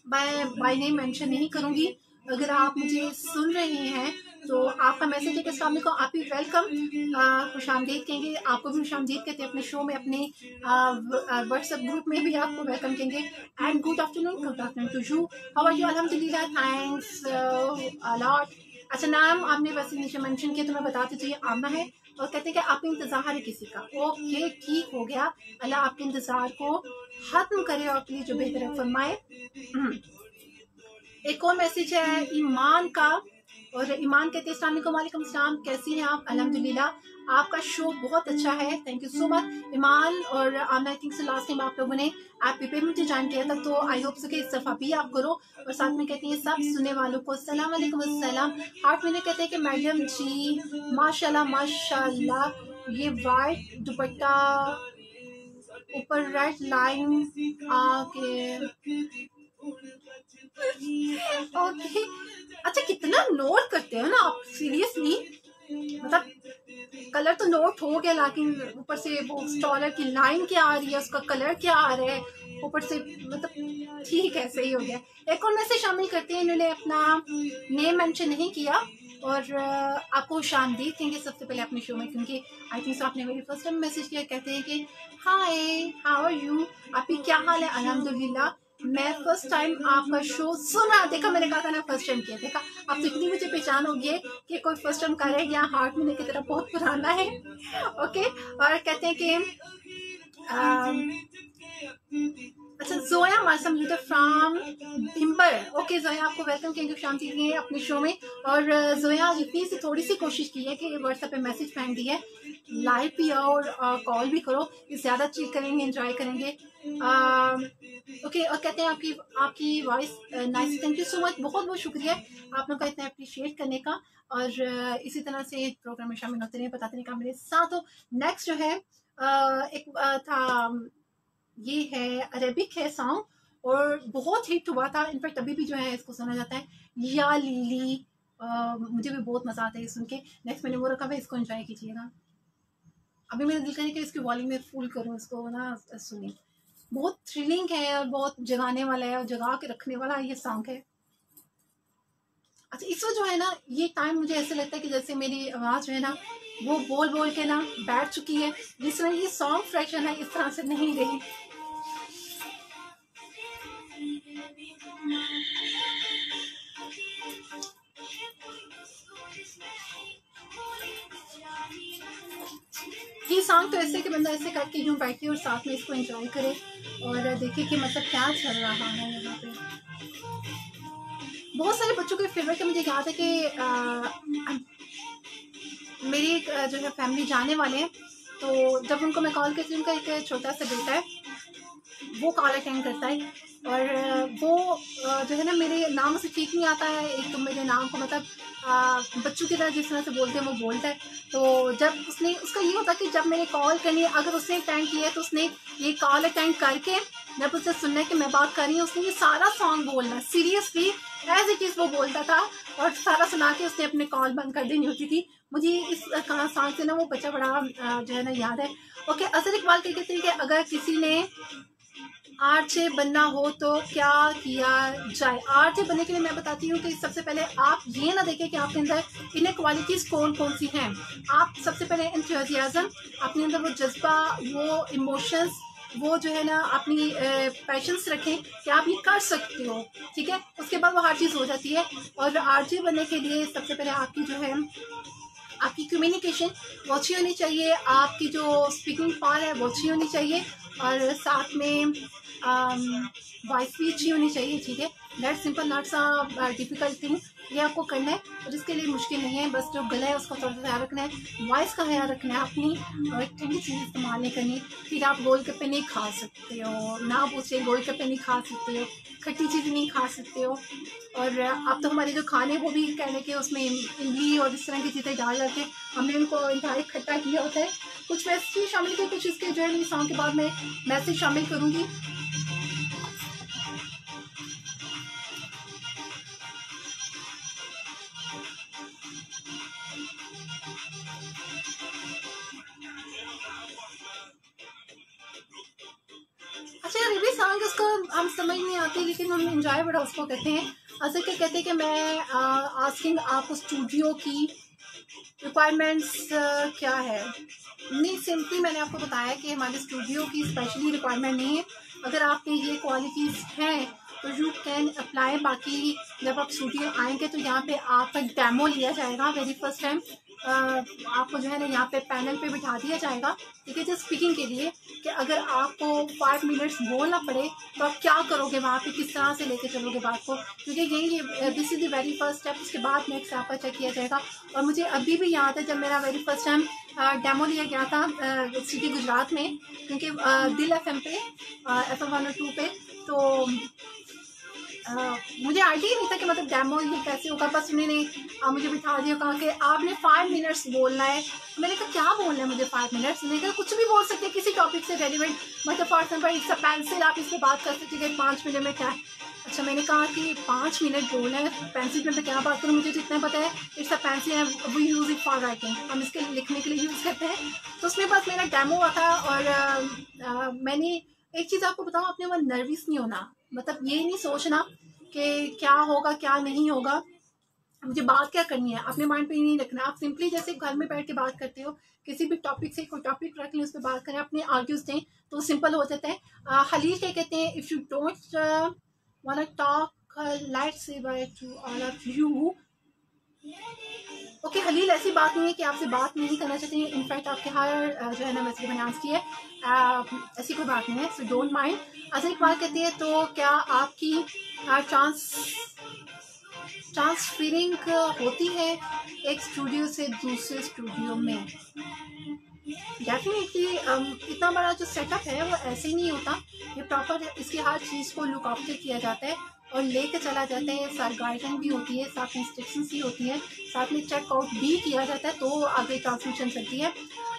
मैं बाय नेम मेंशन नहीं करूँगी। अगर आप मुझे सुन रहे हैं तो आपका मैसेज है कि सामने को आप ही वेलकम खुश आमदीद कहेंगे, आपको भी खुश आमदीद कहते हैं। अपने शो में, अपने व्हाट्सएप ग्रुप में भी आपको वेलकम कहेंगे। And good afternoon good afternoon to you how are you अलहमदिल्ला थैंक्स अलॉट अच्छा नाम आपने वैसे नीचे मेंशन किया तो मैं बताती चाहिए आमना है। और कहते हैं कि आप इंतज़ार है किसी का। ओके ठीक हो गया। अल्लाह आपके इंतज़ार को खत्म करे और प्लीज़ जो बेहतर फरमाए। एक और मैसेज है, ईमान का, और ईमान कहते हैं वालेकुम सलाम कैसी हैं आप? अल्हम्दुलिल्लाह, आपका शो बहुत अच्छा है thank you so much Iman और आई थिंक से लास्ट टाइम आप लोगों ने ऐप पे मुझे ज्वाइन किया था तो आई होप सो कि इस दफ़ा भी आप करो। और साथ में कहती हैं, सब सुनने वालों को सलाम अस्सलाम. हार्ट में कहते हैं कि, मैडम जी, माशाल्लाह माशाल्लाह, ये वाइट दुपट्टा ऊपर रेड लाइन आके ओके अच्छा कितना नोट करते हो ना आप? सीरियसली मतलब कलर तो नोट हो गया, लेकिन ऊपर से वो स्टॉलर की लाइन क्या आ रही है, उसका कलर क्या आ रहा है? ऊपर से मतलब ठीक है, सही हो गया। एक और मैसेज शामिल करते हैं, इन्होंने अपना नेम मेंशन नहीं किया, और आपको शांति देंगे सबसे पहले अपने शो में, क्योंकि आई थिंक आपने मेरी फ़र्स्ट टाइम मैसेज किया, कहते हैं कि हाय हाउ आर यू आपकी क्या हाल है? अलहमदुल्ला मैं फ़र्स्ट टाइम आपका शो सुना। देखा, मैंने कहा था ना फ़र्स्ट टाइम किया। देखा, आप तो इतनी मुझे पहचान होगी है कि कोई फ़र्स्ट टाइम कर हैं, या हार्ट महीने की तरह बहुत पुराना है। ओके और कहते हैं कि अच्छा Zoya Masam leader from Bhimber okay Zoya, आपको वेलकम कहेंगे शाम जी अपने शो में। और जोया इतनी सी थोड़ी सी कोशिश की है कि व्हाट्सएप पे मैसेज फेंक दी है। लाइव भी आओ और कॉल भी करो। ज़्यादा चीज़ करेंगे एंजॉय करेंगे। ओके और कहते हैं आपकी आपकी voice nice thank you so much बहुत बहुत शुक्रिया आप लोग का इतना अप्रिशिएट करने का। और uh, इसी तरह से प्रोग्राम में शामिल होते रहे बताते रहे का मेरे साथ। हो नेक्स्ट जो है uh, एक uh, था ये है अरेबिक है सॉन्ग और बहुत हिट हुआ था। इनफैक्ट अभी भी जो है इसको सुना जाता है। या लीली मुझे भी बहुत मज़ा आता है सुन के। नेक्स्ट मैंने वो रखा है इसको एंजॉय कीजिएगा। अभी मेरा दिल करे कि इसकी वॉल्यूम में फुल करूँ इसको ना सुनिए बहुत थ्रिलिंग है और बहुत जगाने वाला है और जगा के रखने वाला ये सॉन्ग है। अच्छा इस जो है ना, ये टाइम मुझे ऐसे लगता है कि जैसे मेरी आवाज़ जो है ना, वो बोल बोल के ना बैठ चुकी है, जिस तरह ये सॉन्ग फ्रेशन है इस तरह से नहीं रही। ये सॉन्ग तो ऐसे कि बंदा ऐसे करके यूँ बैठे और साथ में इसको एंजॉय करे और देखे कि मतलब क्या चल रहा है यहाँ पे। बहुत सारे बच्चों के फेवरेट है मुझे याद है कि मेरी जो है फैमिली जाने वाले हैं तो जब उनको मैं कॉल करती हूँ, उनका एक छोटा सा बेटा है, वो कॉल अटेंड करता है। और वो जो है ना, मेरे नाम से ठीक नहीं आता है। एक तो मेरे नाम को मतलब बच्चों की तरह जिस तरह से बोलते हैं, वो बोलता है। तो जब उसने, उसका ये होता कि जब मैंने कॉल करनी अगर उसने अटेंड किया है तो उसने ये कॉल अटेंड करके, जब उसे सुनना है कि मैं बात कर रही हूँ, उसने ये सारा सॉन्ग बोलना सीरियसली एज इट इज़ वो बोलता था। और सारा सुना के उसने अपने कॉल बंद कर देनी होती थी। मुझे इस सॉन्ग से ना वो बच्चा बड़ा जो है ना याद है। ओके असर इकबाल कहते हैं कि अगर किसी ने आरजे बनना हो तो क्या किया जाए? आरजे बनने के लिए मैं बताती हूँ कि सबसे पहले आप ये ना देखें कि आपके अंदर इन क्वालिटीज़ कौन कौन सी हैं। आप सबसे पहले इंथ्याजम अपने अंदर वो जज्बा, वो इमोशंस वो जो है ना अपनी पैशंस रखें कि आप ये कर सकते हो, ठीक है? उसके बाद वो हर चीज़ हो जाती है। और आरजे बनने के लिए सबसे पहले आपकी जो है, आपकी कम्युनिकेशन वो अच्छी होनी चाहिए, आपकी जो स्पीकिंग पावर है वो अच्छी होनी चाहिए। और साथ में वॉइस भी अच्छी होनी चाहिए ठीक है? That simple not so difficult thing ये आपको करना है, और इसके लिए मुश्किल नहीं है, बस जो गला है उसका थोड़ा सा ख्याल रखना है वॉइस का ख्याल रखना है अपनी, और ठंडी चीज़ इस्तेमाल नहीं करनी फिर आप गोल गप्पे नहीं खा सकते हो, ना पूछे गोल गप्पे नहीं खा सकते हो, खट्टी चीज़ नहीं खा सकते हो, और आप तो हमारे जो खाने वो भी कहने के उसमें इमली और इस तरह की चीज़ें डाल करके हमने उनको इंतहा खट्टा किया होता है। कुछ मैसेज शामिल किए कुछ इसके जो है सॉन्ग के बाद मैं मैसेज शामिल करूँगी। को हम समझ नहीं आते, लेकिन हम इंजॉय बड़ा उसको कहते हैं। असल के कहते हैं कि मैं आस्किंग आप स्टूडियो की रिक्वायरमेंट्स क्या है? नहीं सिंपली मैंने आपको बताया कि हमारे स्टूडियो की स्पेशली रिक्वायरमेंट नहीं है। अगर आपके ये क्वालिटीज़ हैं तो यू कैन अप्लाई बाकी जब आप स्टूडियो आएँगे तो यहाँ पे आपका डेमो लिया जाएगा वेरी फ़र्स्ट टाइम आपको जो है ना यहाँ पे पैनल पे बिठा दिया जाएगा। ठीक है जस्ट स्पीकिंग के लिए कि अगर आपको फाइव मिनट्स बोलना पड़े तो आप क्या करोगे वहाँ पे, किस तरह से लेके चलोगे बात को? क्योंकि यही this is the very first step उसके बाद नेक्स्ट आपका चेक किया जाएगा। और मुझे अभी भी याद है जब मेरा वेरी फ़र्स्ट टाइम डेमो लिया गया था सिटी गुजरात में। क्योंकि दिल एफ़ पे एफ़ एम वन टू पे तो मुझे आइडिया नहीं था कि मतलब डेमो ये कैसे होगा बस उन्होंने मुझे बिठा दिया कहा कि आपने फाइव मिनट्स बोलना है। मैंने कहा क्या बोलना है मुझे फाइव मिनट्स मैंने कहा कुछ भी बोल सकते हैं किसी टॉपिक से रेलिवेंट मतलब for example it's a pencil आप इस पर बात कर सकते हैं पाँच मिनट में क्या है। अच्छा मैंने कहा कि पाँच मिनट बोलना है पेंसिल में तो क्या बात करूँ मुझे जितना पता है इट्स अ पेंसिल है we use it for writing हम इसके लिखने के लिए यूज़ करते हैं। तो उसमें बस मेरा डेमो हुआ था और आ, आ, मैंने एक चीज़ आपको बताऊँ अपने वहाँ नर्वस नहीं होना। मतलब ये नहीं सोचना कि क्या होगा, क्या नहीं होगा। मुझे बात क्या करनी है? अपने माइंड पे नहीं रखना। आप सिंपली जैसे घर में बैठ के बात करते हो, किसी भी टॉपिक से कोई टॉपिक रख लें, उस पर बात करें, अपने आर्ग्यूज दें तो सिंपल हो जाता है। हलील क्या कहते हैं? If you don't want talk light से bye to all of you okay okay, Halil ऐसी बात नहीं है कि आपसे बात नहीं करना चाहते हैं। इनफैक्ट आपके हर जो है ना मैसेज मैंने आंस की है। ऐसी कोई बात नहीं है सो डोंट माइंड एक बात कहती है तो क्या आपकी चांस ट्रांसफरिंग होती है एक स्टूडियो से दूसरे स्टूडियो में? डेफिनेटली इतना बड़ा जो सेटअप है वो ऐसे ही नहीं होता। ये प्रॉपर इसकी हर चीज़ को लुक आफ्टर किया जाता है। और लेकर चला जाता है। साथ गाइडलाइन भी होती है, साथ इंस्ट्रक्शन भी होती है। साथ में चेकआउट भी किया जाता है तो आगे ट्रांसमिशन चलती है।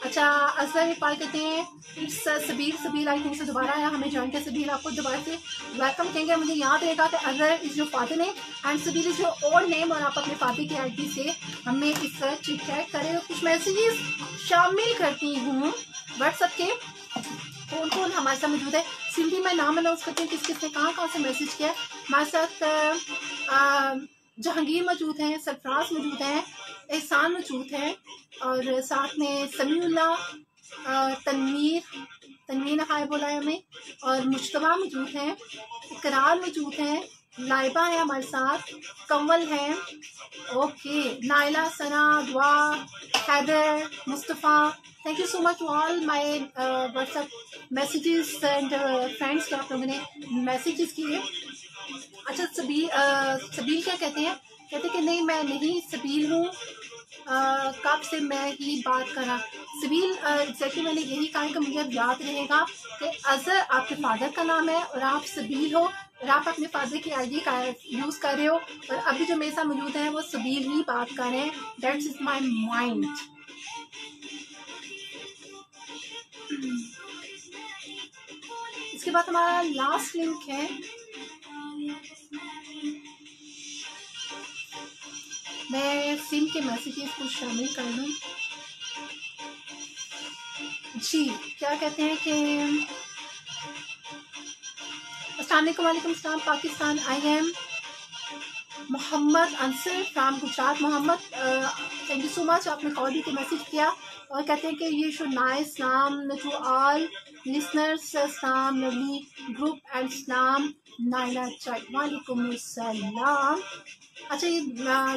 अच्छा असर इकबाल कहते हैं it's Sabir Sabir I think से दोबारा आया, हमें ज्वाइन किया सबीर आपको दोबारा से वेलकम कहेंगे। मुझे याद रहेगा कि अजहर इज़ जो father name and Sabir is जो ओल्ड नेम और आप अपने फादर की आई से हमें इस चिट चैट करें। कुछ मैसेजेस शामिल करती हूँ। व्हाट्सएप के कौन कौन हमारे साथ मौजूद है? सिंधी, में नाम अनाउंस करती हूँ किस किसने कहाँ कहाँ से मैसेज किया हमारे साथ जहांगीर मौजूद हैं, सरफराज मौजूद हैं, एहसान मौजूद हैं, और साथ में समीउल्ला तनवीर तनवीर हाय बोला है हमें, और मुशतबा मौजूद हैं, इकरार मौजूद हैं लाइबा है हमारे साथ, कंवल है। Okay Naila Sana, Dua, Haidar, Mustafa thank you so much all my WhatsApp messages and friends के आप लोगों ने मैसेजेस किए। अच्छा सबील सबील क्या कहते हैं? कहते कि नहीं, मैं नहीं सबील हूँ। कब से मैं ही बात करा सबील एग्जैक्टली मैंने यही कहा कि मुझे अब याद रहेगा कि अजहर आपके फादर का नाम है और आप सबील हो। और आप अपने फादर की आईडी का यूज़ कर रहे हो, और अभी जो मेरे साथ मौजूद है वो सबील ही बात कर रहे हैं दैट्स इज़ माई माइंड इसके बाद हमारा लास्ट लिंक है। मैं सिम के मैसेजेस को शामिल कर लूँ। जी, क्या कहते हैं कि वालेकुम सलाम Pakistan I am Mohammad Ansar from Gujarat Mohammad thank you so much आपने कॉल भी मैसेज किया। और कहते हैं कि ये show nice name to all listeners सलाम नबी ग्रुप एंड सलाम नाइला चाइट वालेकुम अच्छा ये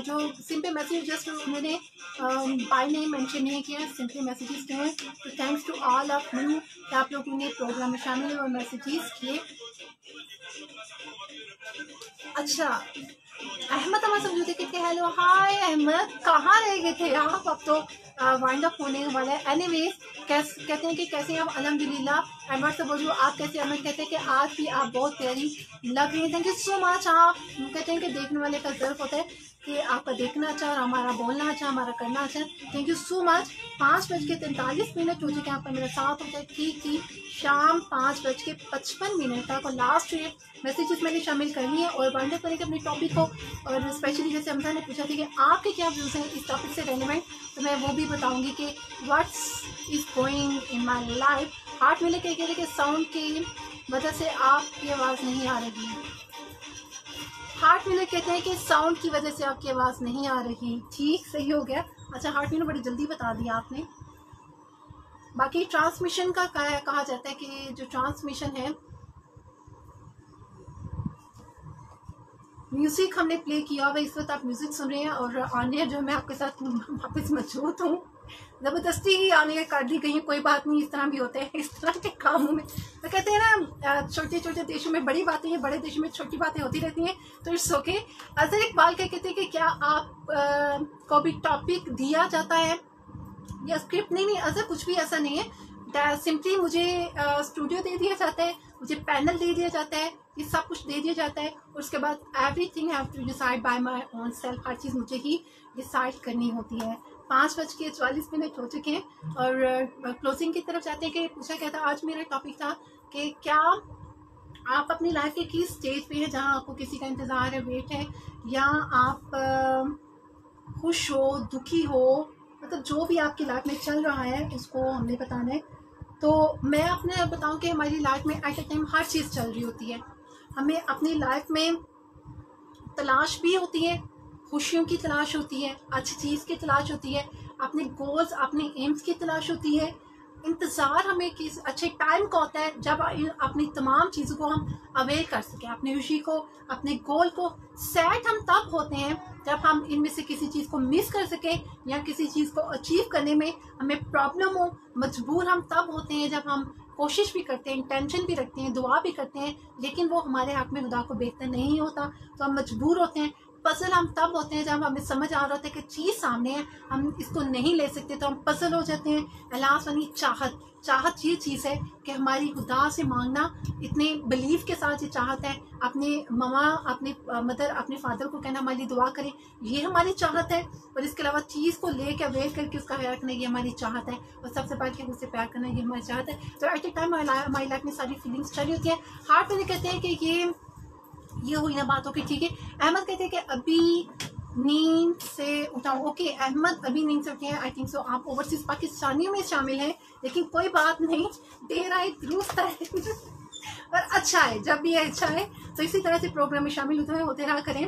जो सिंपल मैसेज जस्ट उन्होंने बाय नेम मेंशन नहीं किया सिंपल मैसेजेस के हैं। तो thanks to all of you कि आप लोगों ने प्रोग्राम में शामिल हुए मैसेजेस किए। अच्छा अहमद हमारे समझौते कहते हेलो हाय अहमद, कहाँ रह गए थे आप? अब तो वाइंड अप होने वाले एनी वेज कैस, कहते हैं कि कैसे हैं आप? अलहमदिल्ला अहमद से बोलो, आप कैसे अहमद कहते हैं कि आज भी आप बहुत प्यारी लग रही हैं। थैंक यू सो मच आप कहते हैं कि देखने वाले का ज़रूर होता है कि आपका देखना अच्छा और हमारा बोलना अच्छा हमारा करना अच्छा। थैंक यू सो मच पाँच बज के तैंतालीस मिनट हो चुके हैं आपका मेरे साथ होता है ठीक ठीक। शाम पाँच बज के पचपन मिनट तक और लास्ट ये मैसेजेस मैंने शामिल करनी है और वाइंड करेंगे अपने टॉपिक को और स्पेशली जैसे हमसा ने पूछा था कि आपके क्या व्यूज़ हैं इस टॉपिक से रेलिवेंट तो मैं वो भी बताऊँगी कि what's is going in my life heart मिले कह कहते कि साउंड की वजह से आपकी आवाज़ नहीं आ रही हार्ट मिनट कहते हैं कि साउंड की वजह से आपकी आवाज़ नहीं आ रही। ठीक, सही हो गया। अच्छा हार्ट मिनट बड़ी जल्दी बता दिया आपने। बाकी ट्रांसमिशन का कहा जाता है कि जो ट्रांसमिशन है म्यूज़िक हमने प्ले किया हुआ इस वक्त आप म्यूज़िक सुन रहे हैं और आने जो मैं आपके साथ वापस मौजूद हूँ। ज़बरदस्ती ही आने कर दी गई कोई बात नहीं इस तरह भी होते हैं इस तरह के कामों में। तो कहते हैं ना छोटे छोटे देशों में बड़ी बातें हैं बड़े देशों में छोटी बातें होती रहती हैं तो इट्स ओके अजहर इकबाल क्या कहते हैं कि क्या आप आ, को भी टॉपिक दिया जाता है? या स्क्रिप्ट नहीं नहीं अजहर कुछ भी ऐसा नहीं है। सिंपली मुझे स्टूडियो दे दिया जाता है, मुझे पैनल दे दिया जाता है, ये सब कुछ दे दिया जाता है, और उसके बाद everything have to decide by my own self हर चीज़ मुझे ही डिसाइड करनी होती है। पाँच बज के चवालीस मिनट हो चुके हैं, और क्लोजिंग की तरफ़ जाते हैं कि पूछा गया था, आज मेरा टॉपिक था कि क्या आप अपनी लाइफ के किस स्टेज पे हैं, जहाँ आपको किसी का इंतज़ार है वेट है, या आप खुश हो, दुखी हो मतलब जो भी आपकी लाइफ में चल रहा है, उसको हमने बताना है। तो मैं अपने बताऊँ कि हमारी लाइफ में एट ए टाइम हर चीज़ चल रही होती है। हमें अपनी लाइफ में तलाश भी होती है, खुशियों की तलाश होती है, अच्छी चीज़ की तलाश होती है, अपने गोल्स अपने एम्स की तलाश होती है। इंतज़ार हमें किस अच्छे टाइम का होता है जब अपनी तमाम चीज़ों को हम अवेयर कर सकें। अपनी खुशी को, अपने गोल को सेट हम तब होते हैं जब हम इनमें से किसी चीज़ को मिस कर सकें या किसी चीज़ को अचीव करने में हमें प्रॉब्लम हो, मजबूर हम तब होते हैं जब हम कोशिश भी करते हैं इंटेंशन भी रखते हैं, दुआ भी करते हैं, लेकिन वो हमारे हाथ में खुदा को बेहतर नहीं होता। तो हम मजबूर होते हैं। पजल हम तब होते हैं जब हमें समझ आ रहा होता है कि चीज़ सामने है, हम इसको नहीं ले सकते तो हम पजल हो जाते हैं। अलास वाली चाहत। चाहत ये चीज़ है कि हमारी खुदा से मांगना, इतने बिलीव के साथ ये चाहत है। अपने ममा अपने मदर अपने फादर को कहना, हमारी दुआ करें। ये हमारी चाहत है। और इसके अलावा चीज़ को ले कर वेट करके उसका ख्याल रखना ये हमारी चाहत है। और सबसे पहले कि उससे प्यार करना, ये हमारी चाहत है। तो एट ए टाइम हमारी लाइफ में सारी फीलिंग्स चली होती है। हार्ट में कहते हैं कि ये ये हुई ना बात ओके ठीक है? अहमद कहते हैं कि अभी नींद से उठाओ। ओके, अहमद अभी नींद से उठे हैं आई थिंक सो आप ओवरसीज पाकिस्तानियों में शामिल हैं, लेकिन कोई बात नहीं, देर आए, दुरुस्त है और अच्छा है, जब भी अच्छा है। तो इसी तरह से प्रोग्राम में शामिल होते हैं, होते रहा करें।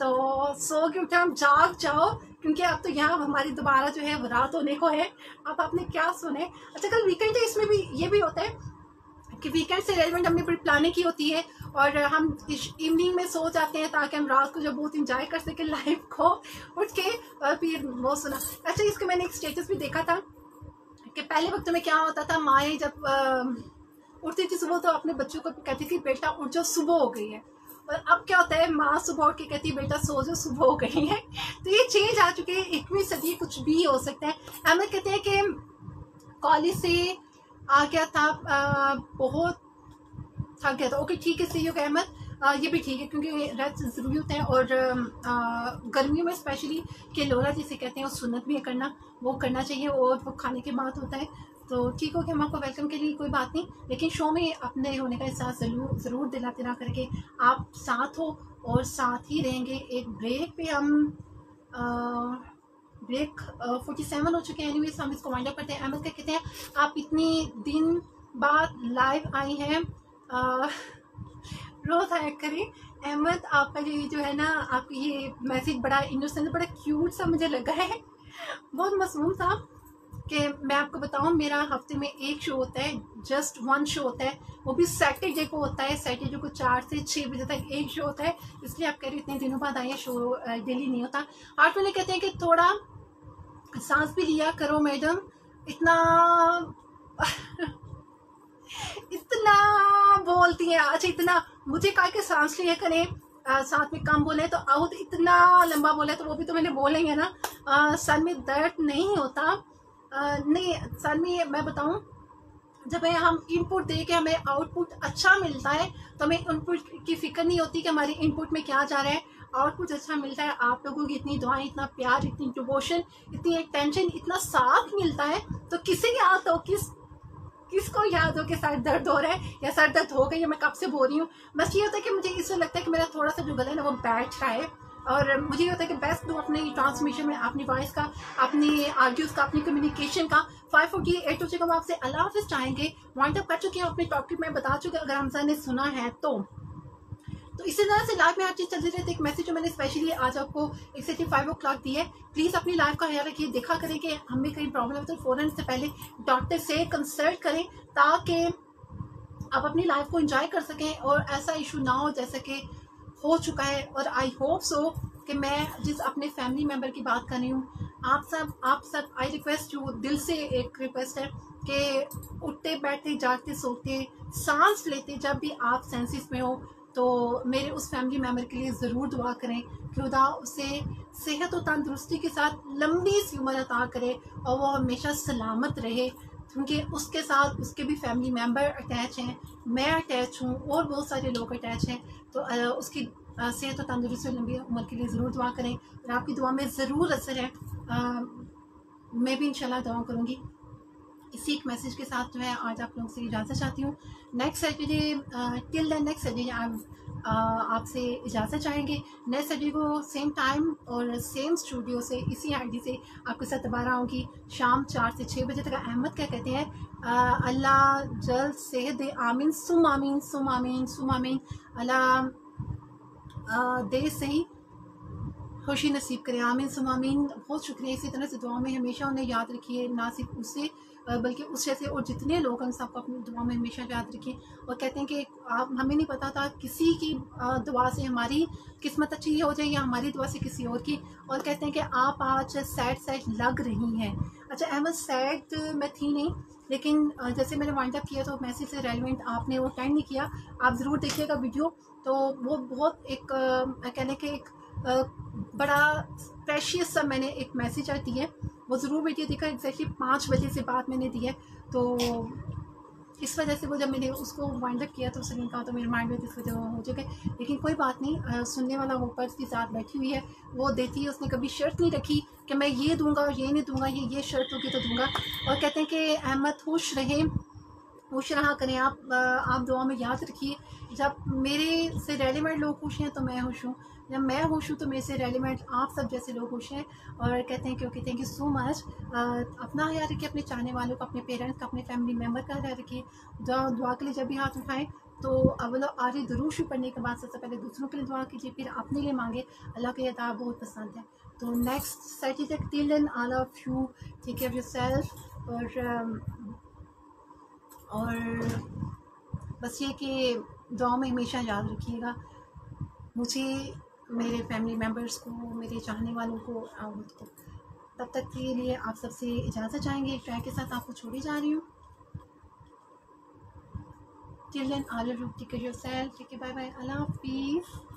तो सो के उठे हम, जाग जाओ, क्योंकि अब तो यहाँ हमारी दोबारा जो है रात होने को है। अब आपने क्या सुने? अच्छा कल वीकेंड है, इसमें भी ये भी होता है कि वीकेंड से रेलिवेंट हमने बड़ी प्लानिंग की होती है और हम इवनिंग में सो जाते हैं ताकि हम रात को जो बहुत इंजॉय कर सकें लाइफ को, उठ के, और फिर वो सुना। अच्छा इसको मैंने एक स्टेटस भी देखा था कि पहले वक्त में क्या होता था, माएँ जब उठती थी सुबह तो अपने बच्चों को कहती थी, बेटा, उठ जाओ सुबह हो गई है। और अब क्या होता है, माँ सुबह उठ के कहती है, बेटा, सो जो, सुबह हो गई है। तो ये चेंज आ चुके हैं, इक्कीसवीं सदी कुछ भी हो सकता है। अहमद कहते हैं कि कॉलेज से आ गया था आ, बहुत थक गया था। ओके ठीक है गया अहमद। ये भी ठीक है क्योंकि रेस्ट ज़रूरी होते हैं और गर्मियों में स्पेशली के लोला जिसे कहते हैं वो सुन्नत भी है करना वो करना चाहिए और वो खाने के बाद होता है। तो ठीक हो गया हम आपको वेलकम के लिए कोई बात नहीं लेकिन शो में अपने होने का एहसास ज़रूर ज़रूर दिलाते रहा करके आप साथ हो और साथ ही रहेंगे। एक ब्रेक पे हम ब्रेक फोर्टी सेवन हो चुके हैं एनीवेज हम इसको वाइंड अप करते हैं। अहमद क्या कहते हैं? आप इतनी दिन बाद लाइव आई हैं रोज़ आया करें। अहमद, आपका ये जो है ना आपकी ये मैसेज बड़ा इनोसेंट बड़ा क्यूट सा मुझे लगा है। बहुत मसूम था कि मैं आपको बताऊँ, मेरा हफ़्ते में एक शो होता है जस्ट वन शो होता है। वो भी सैटरडे को होता है। सैटरडे को चार से छः बजे तक एक शो होता है। इसलिए आप कह रहे इतने दिनों बाद आए शो डेली नहीं होता। आठ वाले कहते हैं कि थोड़ा सांस भी लिया करो मैडम। इतना इतना बोलती है। अच्छा इतना मुझे कहा कि सांस लिया करें साथ में कम बोले तो आउट इतना लंबा बोले तो वो भी तो मैंने बोलेंगे ना। सर में दर्द नहीं होता। आ, नहीं सर में मैं बताऊँ जब हम इनपुट दे के हमें आउटपुट अच्छा मिलता है तो हमें इनपुट की फ़िक्र नहीं होती कि हमारी इनपुट में क्या जा रहा है। आउटपुट अच्छा मिलता है। आप लोगों की इतनी दुआएँ, इतना प्यार, इतनी डिवोशन इतनी टेंशन इतना साथ मिलता है। तो किसी याद हो, किस, किसको याद हो कि सर दर्द हो रहा है या सर दर्द हो गई मैं कब से बोल रही हूँ? बस ये होता है कि मुझे इससे लगता है कि मेरा थोड़ा सा जो गला है ना, वो बैठ रहा है। और मुझे ये होता है कि बेस्ट दो अपने ट्रांसमिशन में, अपनी वॉइस का, अपनी आर्ग्यूज का, अपनी कम्युनिकेशन का। फाइव फोर्टी एट हो चुका हम आपसे अल्लाह हाफिज चाहेंगे। वाइंड अप कर चुके हैं, अपने टॉपिक में बता चुके अगर हमसा ने सुना है तो। तो इसी तरह से लाइफ में हर चीज़ चलती रहती एक मैसेज जो मैंने स्पेशली आज आपको एक्सैक्टली फाइव ओ क्लॉक दी है। प्लीज़ अपनी लाइफ का ख्याल रखिए, देखा करें कि हमें कहीं प्रॉब्लम है तो फ़ौरन से पहले डॉक्टर से कंसल्ट करें ताकि आप अपनी लाइफ को इंजॉय कर सकें और ऐसा इशू ना हो जैसे कि हो चुका है। और आई होप सो कि मैं जिस अपने फैमिली मेंबर की बात कर रही हूँ, आप सब आप सब आई रिक्वेस्ट यू दिल से एक रिक्वेस्ट है कि उठते, बैठते, जागते, सोते, सांस लेते, जब भी आप सेंसिस में हो तो मेरे उस फैमिली मेंबर के लिए ज़रूर दुआ करें खुदा उसे सेहत और तंदरुस्ती के साथ लंबी सी उम्र अता करे और वो हमेशा सलामत रहे। क्योंकि उसके साथ उसके भी फैमिली मेंबर अटैच हैं, मैं अटैच हूँ और बहुत सारे लोग अटैच हैं। तो उसकी सेहत और तंदरुस्ती और लंबी उम्र के लिए ज़रूर दुआ करें और आपकी दुआ में ज़रूर असर है। मैं भी इंशाल्लाह दुआ करूँगी। इसी एक मैसेज के साथ जो है आज आप लोगों से इजाज़त चाहती हूँ। Next Saturday till the next Saturday आप आपसे इजाज़त चाहेंगे। नेक्स्ट सैटरडे को सेम टाइम और सेम स्टूडियो से, इसी आईडी से आपके साथ दोबारा आऊँगी। शाम चार से छः बजे तक अहमद क्या कहते हैं? अल्लाह जल्द सेहत दे, आमीन, सुम आमीन सुम आमीन सुम आमीन। अल्लाह दे सही, खुशी नसीब करें, आमीन, सुम आमीन। बहुत शुक्रिया इसी तरह से दुआ में हमेशा उन्हें याद रखिए, ना सिर्फ़ उससे बल्कि उस जैसे और जितने लोग हैं सबको अपनी दुआ में हमेशा याद रखें और कहते हैं कि आप, हमें नहीं पता था किसी की दुआ से हमारी किस्मत अच्छी हो जाए या हमारी दुआ से किसी और की। और कहते हैं कि आप आज सैड सैड लग रही हैं। अच्छा अहमद, सैड मैं थी नहीं, लेकिन जैसे मैंने वाइंड अप किया तो मैसेज से रेलिवेंट आपने वो टाइम नहीं किया। आप ज़रूर देखिएगा वीडियो तो वो बहुत एक कहने के एक बड़ा प्रेशियस सा मैंने एक मैसेज दी है। वो ज़रूर वीडियो देखा एग्जैक्टली पाँच बजे से बाद मैंने दी है। तो इस वजह से वो जब मैंने उसको वाइंड अप किया तो उसने कहा तो मेरे माइंड में इस वजह हो चुके लेकिन कोई बात नहीं सुनने वाला वो पर्स के साथ बैठी हुई है। वो देती है, उसने कभी शर्त नहीं रखी कि मैं ये दूँगा और ये नहीं दूँगा, ये ये शर्त होगी तो दूँगा। और कहते हैं कि, अहमद खुश रहे खुश रहा करें आप। आप दुआ में याद रखिए। जब मेरे से रेडीमेड लोग खुश हैं तो मैं खुश हूँ। जब मैं खुश हूँ तो मेरे से रेलिवेंट आप सब जैसे लोग खुश हैं और कहते हैं, क्योंकि थैंक यू सो मच अपना ख्याल रखिए, अपने चाहने वालों का, अपने पेरेंट्स का, अपने फैमिली मेंबर का ख्याल रखिए। दुआ दुआ के लिए जब भी हाथ उठाएँ तो अवल आरी दरूशी पढ़ने के बाद सबसे पहले दूसरों के लिए दुआ कीजिए, फिर अपने लिए मांगे। अल्लाह के अदा बहुत पसंद है। तो नेक्स्ट सेटी तक till and all of you take care your self और और बस ये कि दुआ में हमेशा याद रखिएगा। मुझे मेरे फैमिली मेंबर्स को, मेरे चाहने वालों को तब तक के लिए आप सबसे इजाज़त चाहेंगे? एक ट्रैक के साथ आपको छोड़ी जा रही हूँ। Till then all you your self ठीक है बाय बाय अल्लाह हाफिज़